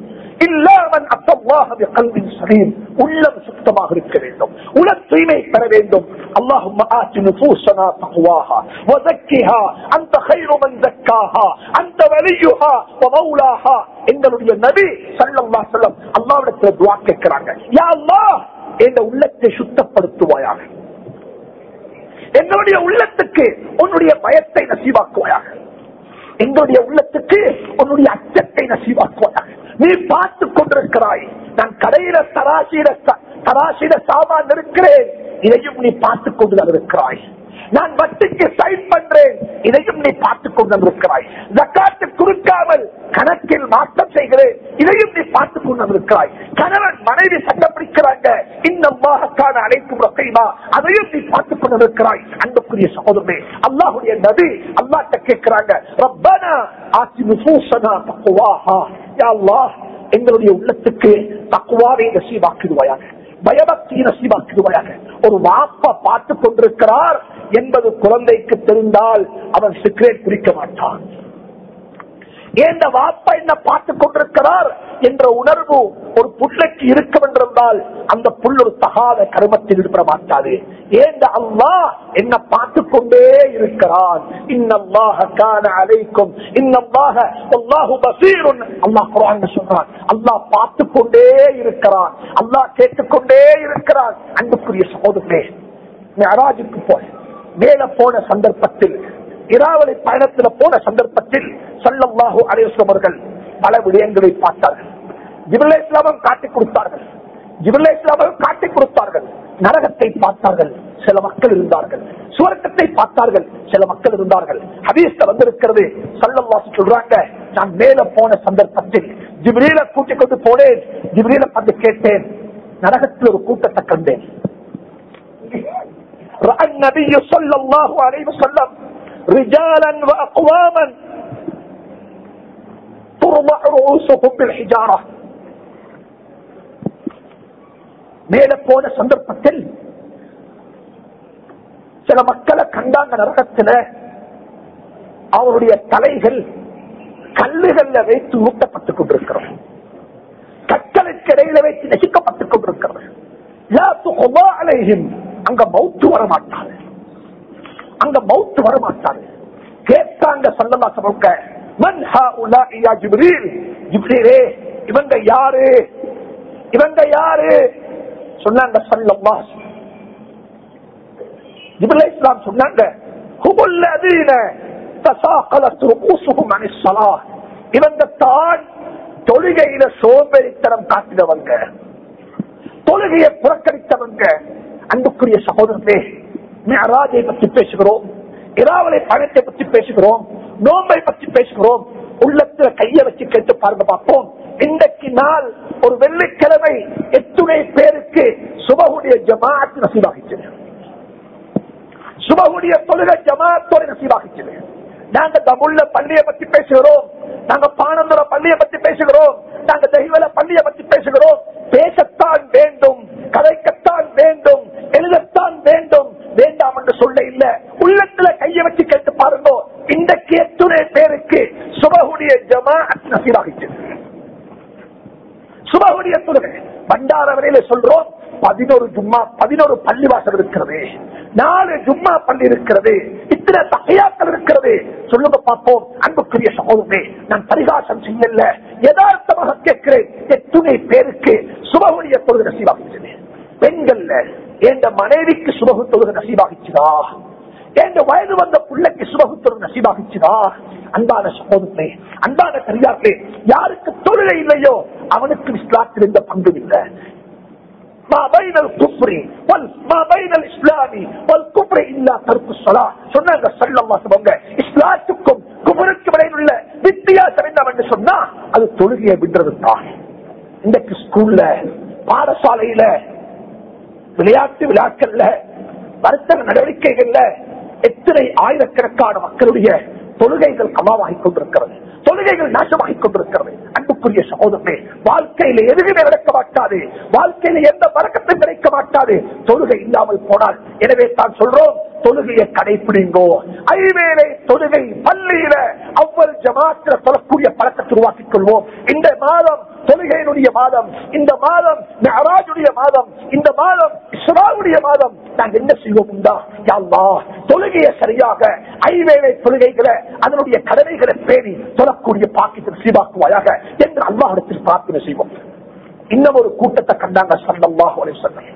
இல்லாமன் அத்தல்லாஹ கல்வின் சலீம் உள்ளம் சுத்தமாக இருக்க வேண்டும் உல தூய்மை பெற வேண்டும் اللهم آت نفوسنا تقواها وزكها أنت خير من زكاها أنت وليها ومولاها எங்களுடைய நபி ஸல்லல்லாஹு அலைஹி வஸல்லம் அல்லாஹ்விடத்தில் துஆ கேட்கிறாங்க யா அல்லாஹ் என்ற உள்ளத்தை சுத்தப்படுத்துவாயாக என்னுடைய உள்ளத்துக்கு உன்னுடைய பயத்தை நசீவாக்குவாயாக எங்களுடைய உள்ளத்துக்கு உன்னுடைய அச்சத்தை நசீவாக்குவாயாக. நீ பார்த்து கொண்டிருக்கிறாய். நான் கடையில தராசியில தராசியில சாமான் இருக்கிறேன். இதையும் நீ பார்த்து கொண்டுதான் இருக்கிறாய். நான் வட்டிக்கு சைன் பண்றேன். இதையும் நீ பார்த்துக் கொண்டு இருக்கிறாய் ஜக்காத்து குறுக்காமல் கணக்கில் மாற்றம் செய்கிறேன். இதையும் நீ பார்த்துக் கொண்டு இருக்கிறாய் கணவன் மனைவி சட்டம் பிடிக்கிறாங்க. இன்னமாக அழைக்கும் ரக்கைமா அதையும் நீ பார்த்துக் கொண்டு இருக்கிறாய் அன்புக்குரிய சகோதரமே அல்லாஹுடைய நதி அல்லாட்ட கேட்கிறாங்க ரப்பனா ஆசி விசூசனா தக்குவாஹா யா அல்லாஹ் எங்களுடைய உள்ளத்துக்கு தக்குவாவை நசீவாக்கிடுவாயாக பயபக்தியை நசீவாக்கிடுவாயாக ஒரு வாப்பா பார்த்து கொண்டிருக்கிறார் என்பது குழந்தைக்கு தெரிந்தால் அவன் சிகரெட் குடிக்க மாட்டான். ஏந்த வாப்பா என்ன பார்த்துக் கொண்டிருக்கிறார் என்ற உணர்வு ஒரு புள்ளைக்கு இருக்கும் என்றிருந்தால் அந்த புல் ஒரு தகாத கருமத்தில் ஈடுபட மாட்டாது. ஏந்த அல்லா என்ன பார்த்துக் கொண்டே இருக்கிறான். இன்னல்லாஹ காண அழைக்கும் இன்னல்லாஹ அல்லாஹு பசீரும் அல்லாஹ் குரான் சொல்றான். அல்லாஹ் பார்த்துக் கொண்டே இருக்கிறான். அல்லாஹ் கேட்டுக்கொண்டே இருக்கிறான். அன்புக்குரிய சகோதரே மெஹராஜுக்கு போய் மேல போன சந்தர்ப்பத்தில் இராவளி பயணத்துல போன சந்தர்ப்பத்தில் சல்லல்லாஹு அலைவசம் அவர்கள் பல விடயங்களை பார்த்தார்கள் ஜிபுல்ல இஸ்லாமும் காட்டிக் கொடுத்தார்கள் ஜிபுல்ல இஸ்லாமும் காட்டிக் கொடுத்தார்கள் நரகத்தை பார்த்தார்கள் சில மக்கள் இருந்தார்கள் சுவர்க்கத்தை பார்த்தார்கள் சில மக்கள் இருந்தார்கள் ஹதீஸ்ல வந்திருக்கிறது சல்லல்லாஹு சொல்றாங்க நான் மேல போன சந்தர்ப்பத்தில் ஜிப்ரீல கூட்டிக் கொண்டு போனேன் ஜிப்ரீல வந்து கேட்டேன் நரகத்தில் ஒரு கூட்டத்தை கண்டேன் رأى النبي صلى الله عليه وسلم رجالا وأقواما ترضع رؤوسهم بالحجارة மேல போன சந்தர்ப்பத்தில் சில மக்களை கண்டாங்க நரகத்துல அவருடைய தலைகள் கல்லுகள்ல வைத்து ஊட்டப்பட்டுக் கொண்டிருக்கிறோம் கற்களுக்கு இடையில வைத்து நெசிக்கப்பட்டுக் கொண்டிருக்கிறது லா துகுவா அலைஹிம். அங்க மௌத்து வர மாட்டாது அங்க மௌத்து வர கேட்டாங்க சல்லல்லா சமக்க மன் ஹாஉலாஇ யா ஜிப்ரீல் இவங்க யாரு? இவங்க யாரு? சொன்னாங்க சல்லம்மா ஜிப்ரீல் இஸ்லாம் சொன்னாங்க ஹுமுல் லதீன தசாகலத் ருஊசுஹும் அனிஸ் இவங்க தான் தொழுகையில சோம்பேறித்தனம் காட்டினவங்க. தொழுகையை புறக்கணித்தவங்க. அன்புக்குரிய சகோதரர்களே மேராஜை பற்றி பேசுகிறோம் இராவலை பணத்தை பற்றி பேசுகிறோம் நோம்பை பற்றி பேசுகிறோம் உள்ளத்துல கைய வச்சு கேட்டு பாருங்க பார்ப்போம். இன்றைக்கு நாள் ஒரு வெள்ளிக்கிழமை எத்துணை பேருக்கு சுபகுடைய ஜமாத் நசீவாகிச்சது. சுபகுடைய தொழுகை ஜமாத்தோட நசீவாகிச்சது. நாங்க தமிழ்ல பள்ளிய பத்தி பேசுகிறோம். நாங்க பானந்துர பள்ளிய பத்தி பேசுகிறோம். நாங்க தெய்வல பள்ளிய பத்தி பேசுகிறோம். பேசத்தான் வேண்டும் கதைக்கத்தான் வேண்டும் எழுதத்தான் வேண்டும். வேண்டாம் என்று சொல்ல இல்ல. உள்ளத்துல கைய வச்சு கேட்டு பாருங்க. இந்த எத்துணை பேருக்கு சுபகுடைய ஜமா நசீராகிச்சு சுபகுடைய பண்டார பண்டாரவரையில சொல்றோம். பதினோரு ஜும்மா பதினோரு பள்ளிவாசல் இருக்கிறது. நாலு ஜும்மா பள்ளி இருக்கிறது. இத்தனை தகையாக்கள் இருக்கிறது. சொல்லுங்க பார்ப்போம். அன்புக்குரிய சகோதரே நான் பரிகாசம் செய்யல. யதார்த்தமாக கேட்கிறேன். எத்துணை பேருக்கு சுபகுடைய தொழுது நசீவாகிச்சது பெண்கள்ல எந்த மனைவிக்கு சுபகு தொழுது நசீவாகிச்சுதா எந்த வயது வந்த பிள்ளைக்கு சுபகு தொழுகை நசீவாகிச்சுதா அன்பான சகோதரே அன்பான பெரியார்களே யாருக்கு தொழிலை இல்லையோ அவனுக்கு இஸ்லாத்தில் எந்த பங்கும் இல்லை. ما بين الكفر وال ما بين الاسلام والكفر الا ترك الصلاه சொன்னாங்க ஸல்லல்லாஹு அலைஹி வஸல்லம் இஸ்லாத்துக்கும் குஃபருக்கும் இடையில் உள்ள வித்தியாசம் என்னவென்று சொன்னா அது தொழுகையை விடுறது தான் இன்றைக்கு ஸ்கூல்ல பாடசாலையில விளையாட்டு விழாக்கள்ல வர்த்தக நடவடிக்கைகள்ல எத்தனை ஆயிரக்கணக்கான மக்களுடைய தொழுகைகள் கமாவாகிக் கொண்டிருக்கிறது தொழுகைகள் நாசமாகிக் கொண்டிருக்கிறது அன்புக்குரிய சகோதரனே வாழ்க்கையில எதுவுமே நடக்க மாட்டாது. வாழ்க்கையில எந்த பழக்கத்தையும் கிடைக்க மாட்டாது. தொழுகை இல்லாமல் போனால் எனவே தான் சொல்றோம் தொழுகையை கடைபிடிங்கோ ஐவேளை தொழுகை பள்ளியில அவ்வளவு ஜமாத்திர சொல்லக்கூடிய பழக்கத்தை உருவாக்கிக் கொள்வோம். இந்த மாதம் தொழுகையினுடைய மாதம் இந்த மாதம் மெஹராஜுடைய மாதம் இந்த மாதம் இஸ்ராவுடைய மாதம். நாங்கள் என்ன செய்வோம் உண்டா? யாழ்லா தொழுகையை சரியாக ஐவேளை தொழுகைகளை அதனுடைய கடமைகளை பேணி சொல்லக்கூடிய பாக்கியத்தை சீவாக்குவாயாக என்று அல்லாஹிடத்தில் பிரார்த்தனை செய்வோம் இன்னும் ஒரு கூட்டத்தை கண்டாங்க சல்லல்லாஹு அலைஹி வஸல்லம்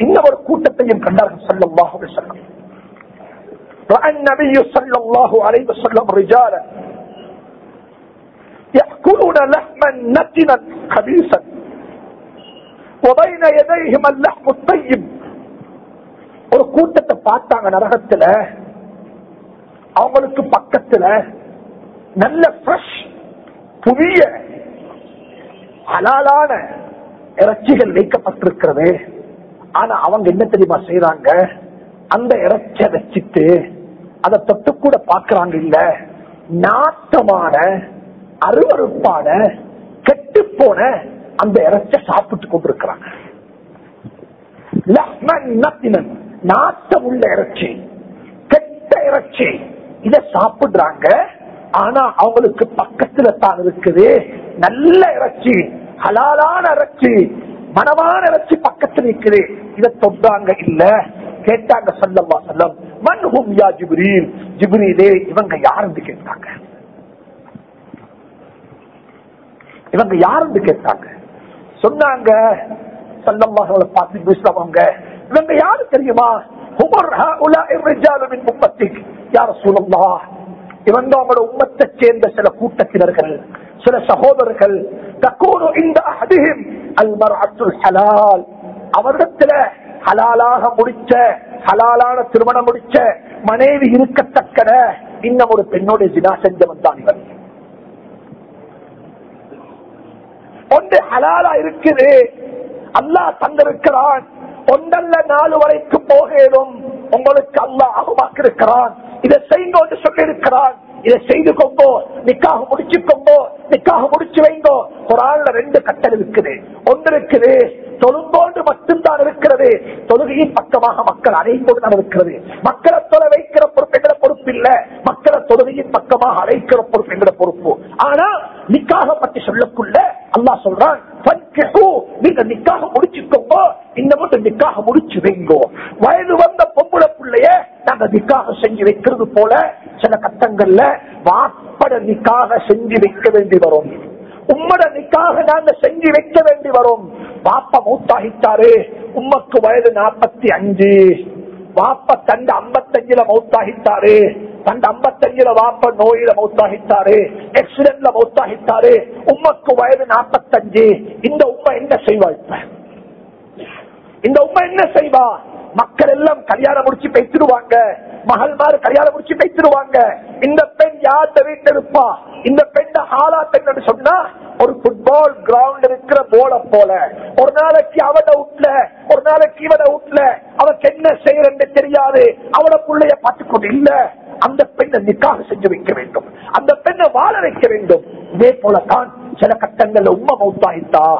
இன்னும் ஒரு கூட்டத்தையும் கண்டார்கள் சல்லல்லாஹு அலைஹி வஸல்லம் رأى النبي صلى الله عليه وسلم رجالا يأكلون لحما نتنا خبيثا وبين يديهم اللحم الطيب ஒரு கூட்டத்தை பார்த்தாங்க நரகத்துல. அவங்களுக்கு பக்கத்துல நல்ல ஃப்ரெஷ் புதிய அலாலான இறைச்சிகள் வைக்கப்பட்டிருக்கிறது. ஆனா அவங்க என்ன தெரியுமா செய்யறாங்க அந்த இறைச்ச வச்சுட்டு அதை தொட்டு கூட பாக்குறாங்க இல்ல. நாட்டமான அருவறுப்பான கெட்டு போன அந்த இறைச்ச சாப்பிட்டு கொண்டிருக்கிறாங்க. நாட்டம் உள்ள இறைச்சி கெட்ட இறைச்சி. இத சாப்பிடுறாங்க. ஆனா அவங்களுக்கு பக்கத்துல தான் இருக்குது. நல்ல இறைச்சி ஹலாலான இறைச்சி மனமான இறைச்சி பக்கத்துல இருக்குது. இத தொட்டாங்க இல்ல. கேட்டாங்க சொல்லம்மா சொல்லம் மன்ஹும் யா ஜிப்ரீல்? ஜிப்ரீலே இவங்க யாருன்னு கேட்டாங்க. இவங்க யாருன்னு கேட்டாங்க. சொன்னாங்க சல்லம்மாகளை பார்த்து பேசுறவங்க இவங்க யாரு தெரியுமா? இவங்க அவங்களோட உம்மத்தை சேர்ந்த சில கூட்டத்தினர்கள் சில சகோதரர்கள். அவரிடத்துல ஹலாலாக முடிச்ச ஹலாலான திருமணம் முடிச்ச மனைவி இருக்கத்தக்கன இன்னும் ஒரு பெண்ணோட ஜினா செஞ்சவன் தான் இவர் ஒன்று ஹலாலா இருக்குது. அல்லா தந்திருக்கிறான். ஒன்றல்ல நாலு வரைக்கும் போகணும் உங்களுக்கு அல்லாஹ் ஆகமாக்கிருக்கிறான் இதை செய்யுங்க சொல்லி இருக்கிறான் இதை செய்து கொண்டோ நிக்காக முடிச்சு கொண்டோ நிக்காக முடிச்சு வைங்கோ. குரான்ல ரெண்டு கட்டல் இருக்குது. ஒன்று இருக்குது தொழுங்கோண்டு மட்டும்தான் இருக்கிறது. தொழுகையின் பக்கமாக மக்கள் அழைப்போடு தான் இருக்கிறது. மக்களை தொலை வைக்கிற பொறுப்பு எங்கிற பொறுப்பு இல்ல. மக்களை தொழுகையின் பக்கமாக அழைக்கிற பொறுப்பு எங்கிற பொறுப்பு. ஆனா நிக்காக பற்றி சொல்லக்குள்ள அல்லா சொல்றான் நீங்க நிக்காக முடிச்சுக்கோங்க. இந்த மட்டும் நிக்காக முடிச்சு வைங்கோ. வயது வந்த பொம்பளை பிள்ளைய நாங்க நிக்காக செஞ்சு வைக்கிறது போல சில கட்டங்கள்ல வாப்பட நிக்காக செஞ்சு வைக்க வேண்டி வரும். உம்மட நிக்காக நாங்க செஞ்சு வைக்க வேண்டி வரும். பாப்பா மூத்தாகிட்டாரு. உம்மக்கு வயது நாற்பத்தி அஞ்சு. வாப்ப தண்ட ஐம்பத்தஞ்சுல மௌத்தாகிட்டாரு. தண்டு ஐம்பத்தஞ்சுல வாப்ப நோயில மௌத்தாகிட்டாரு. ஆக்சிடென்ட்ல மௌத்தாகிட்டாரு. உம்மக்கு வயது நாற்பத்தஞ்சு இந்த உண்மை என்ன செய்வா இப்ப? இந்த உண்மை என்ன செய்வா? மக்கள் எல்லாம் கல்யாணம் முடிச்சு பேசிடுவாங்க. மகள்மாரு கல்யாணம் முடிச்சு பேசிடுவாங்க. இந்த பெண் யார்கிட்ட வீட்டு இருப்பா இந்த பெண் ஹாலா பெண் சொன்னா ஒரு ஃபுட்பால் கிரவுண்ட் இருக்கிற போல போல. ஒரு நாளைக்கு அவட வீட்டுல ஒரு நாளைக்கு இவட வீட்டுல தெரியாது. அவட பிள்ளைய பார்த்துக்கொண்டு இல்ல. அந்த பெண்ணை நிக்காக செஞ்சு வைக்க வேண்டும். அந்த பெண்ணை வாழ வைக்க வேண்டும். இதே போலதான் சில கட்டங்கள்ல உண்மை மௌத்தாயிட்டா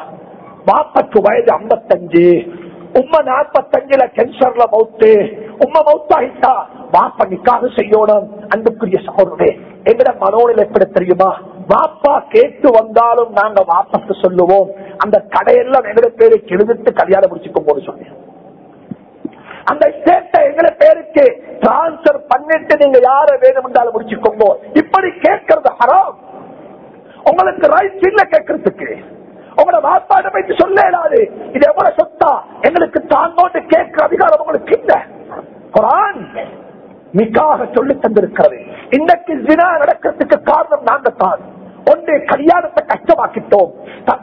வாப்பக்கு வயது ஐம்பத்தஞ்சு. உம்ம நாற்பத்தஞ்சுல கேன்சர்ல மௌத்து. உம்ம மௌத்தாயிட்டா வாப்ப நிக்காக செய்யணும். அன்புக்குரிய சகோதரே எங்கட மனோநிலை எப்படி தெரியுமா? வாப்பா கேட்டு வந்தாலும் நாங்க வாப்பத்து சொல்லுவோம். அந்த கடையெல்லாம் எங்கட பேருக்கு எழுதிட்டு கல்யாணம் முடிச்சுக்கும் போது சொன்னேன் அந்த ஸ்டேட்டை எங்களை பேருக்கு டிரான்ஸ்பர் பண்ணிட்டு நீங்க யார வேணும் என்றாலும் முடிச்சுக்கோங்க. இப்படி கேட்கறது ஹராம். உங்களுக்கு ரைட் இல்ல கேட்கறதுக்கு. உங்களோட வாப்பாட பற்றி சொல்ல இயலாது. இது எவ்வளவு சொத்தா? எங்களுக்கு தாங்கோட்டு கேட்கிற அதிகாரம் உங்களுக்கு இல்ல. குரான் மிக்காக சொல்லி தந்திருக்கிறது. இன்னைக்கு வினா நடக்கிறதுக்கு காரணம் நாங்க தான் ஒன்று கல்யாணத்தை கஷ்டமாக்கிட்டோம்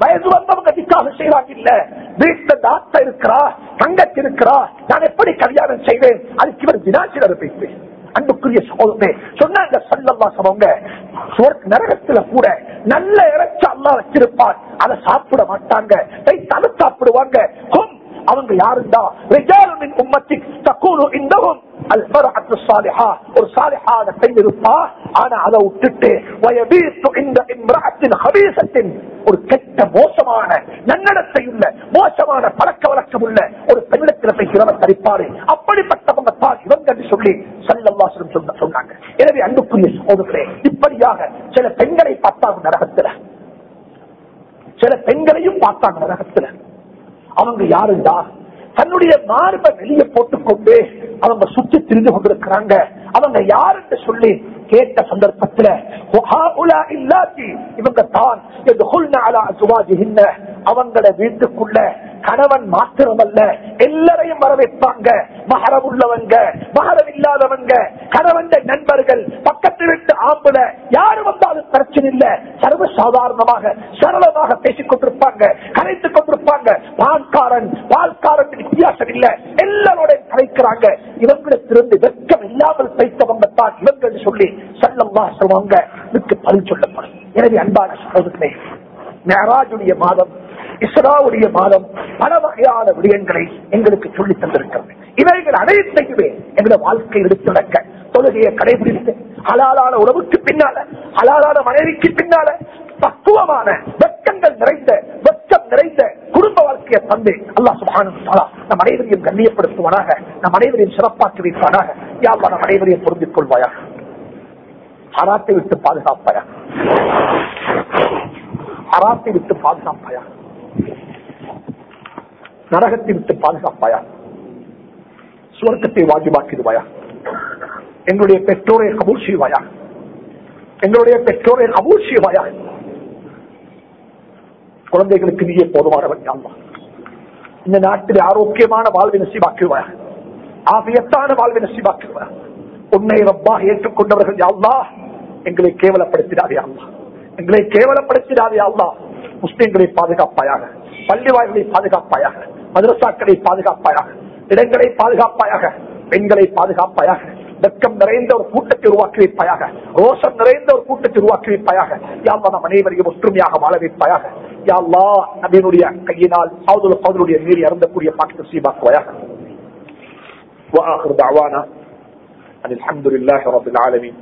வயது வந்தவங்க நிக்காக செய்வாங்க இல்ல வீட்டுல தாத்தா இருக்கிறா தங்கச்சி இருக்கிறா நான் எப்படி கல்யாணம் செய்வேன் அதுக்கு இவர் வினாச்சினர் பேசுவேன் அன்புக்குரிய சோதனை சொன்னாங்க சல்லவாசவங்க நரகத்துல கூட நல்ல இறைச்சி அல்லா அதை சாப்பிட மாட்டாங்க அதை சாப்பிடுவாங்க ஹும், அவங்க யாருந்தா உம்மத்தின் உம்மத்தி இந்தவும் ஒரு சாலிஹான பெண் இருப்பா ஆனா அதை விட்டுட்டு வயபீத்து இந்த இம்ராத்தின் ஹபீசத்தின். ஒரு கெட்ட மோசமான நன்னடத்தை உள்ள மோசமான பழக்க வழக்கம் உள்ள ஒரு பெண்ணிடத்தில் போய் இரவன் தரிப்பாரு. அப்படிப்பட்டவங்க தான் இவங்க என்று சொல்லி சல்லல்லாசனம் சொன்னாங்க. எனவே அன்புக்குரிய சகோதரர்களே இப்படியாக சில பெண்களை பார்த்தாங்க நரகத்துல. சில பெண்களையும் பார்த்தாங்க நரகத்துல. அவங்க யாருண்டா? தன்னுடைய மார்பை வெளியே போட்டுக்கொண்டு அவங்க சுற்றி திரிந்து கொண்டிருக்கிறாங்க. அவங்க யாருன்னு சொல்லி கேட்ட சந்தர்ப்பத்தில் இவங்க தான். அவங்கள வீட்டுக்குள்ள கணவன் மாத்திரமல்ல எல்லாரையும் வரவேற்பாங்க. மகரம் உள்ளவங்க மகரம் இல்லாதவங்க கணவன் நண்பர்கள் பக்கத்து வீட்டு ஆம்புல யாரு வந்தாலும் பிரச்சனை இல்ல. சர்வ சாதாரணமாக சரளமாக பேசிக் கொண்டிருப்பாங்க கரைத்துக் கொண்டிருப்பாங்க. பால்காரன் பால்காரன் வித்தியாசம் இல்ல. எல்லாரோட கலைக்கிறாங்க இவங்களுக்கு இருந்து வெக்கம் இல்லாமல் வைத்தவங்க தான் இவங்க சொல்லி சல்லம்மா சொல்லுவாங்க. பதில் சொல்லப்படும். எனவே அன்பான சகோதரர்களே மேராஜுடைய மாதம் இஸ்ராவுடைய மாதம் பல வகையான விடயங்களை எங்களுக்கு சொல்லி தந்திருக்கிறது. இவைகள் அனைத்தையுமே எங்களுடைய வாழ்க்கை எடுத்து நடக்க தொழுகையை கடைபிடித்து அலாலான உறவுக்கு பின்னால அலாலான மனைவிக்கு பின்னால பக்குவமான வெட்கங்கள் நிறைந்த வெட்கம் நிறைந்த குடும்ப வாழ்க்கையை தந்து அல்லாஹ் சுப்ஹானஹு நம் அனைவரையும் கண்ணியப்படுத்துவானாக நம் அனைவரையும் சிறப்பாக்கி வைப்பானாக. யா நம் அனைவரையும் பொருந்திக் கொள்வாயாக ஹராத்தை விட்டு பாதுகாப்பாயா? ஹராத்தை விட்டு பாதுகாப்பாயா? நரகத்தை விட்டு பாதுகாப்பாயா? சுவர்க்கத்தை வாஜிபாக்கிடுவாயா? எங்களுடைய பெற்றோரை கபூல் செய்வாயா? எங்களுடைய பெற்றோரை கபூல் செய்வாயா? குழந்தைகளுக்கு நீயே போதுமானவன் யாழ்வான் இந்த நாட்டில் ஆரோக்கியமான வாழ்வை நசிவாக்குவாயா ஆபியத்தான வாழ்வை நசிவாக்குவாயா உன்னை ரப்பாக ஏற்றுக்கொண்டவர்கள் யாழ்லா எங்களை கேவலப்படுத்திடாதே அல்லா எங்களை கேவலப்படுத்திடாதே அல்லா முஸ்லிம்களை பாதுகாப்பாயாக பள்ளி வாய்களை பாதுகாப்பாயாக மதரசாக்களை பாதுகாப்பாயாக இடங்களை பாதுகாப்பாயாக பெண்களை பாதுகாப்பாயாக வெக்கம் நிறைந்த ஒரு கூட்டத்தை உருவாக்கி வைப்பாயாக ரோஷம் நிறைந்த ஒரு கூட்டத்தை உருவாக்கி வைப்பாயாக யாழ்லா நம் அனைவரையும் ஒற்றுமையாக வாழ வைப்பாயாக யாழ்லா நபியினுடைய கையினால் சவுதுல சவுதருடைய மீறி அருந்தக்கூடிய பாக்கிய சீபாக்குவாயாக وآخر دعوانا أن الحمد لله رب العالمين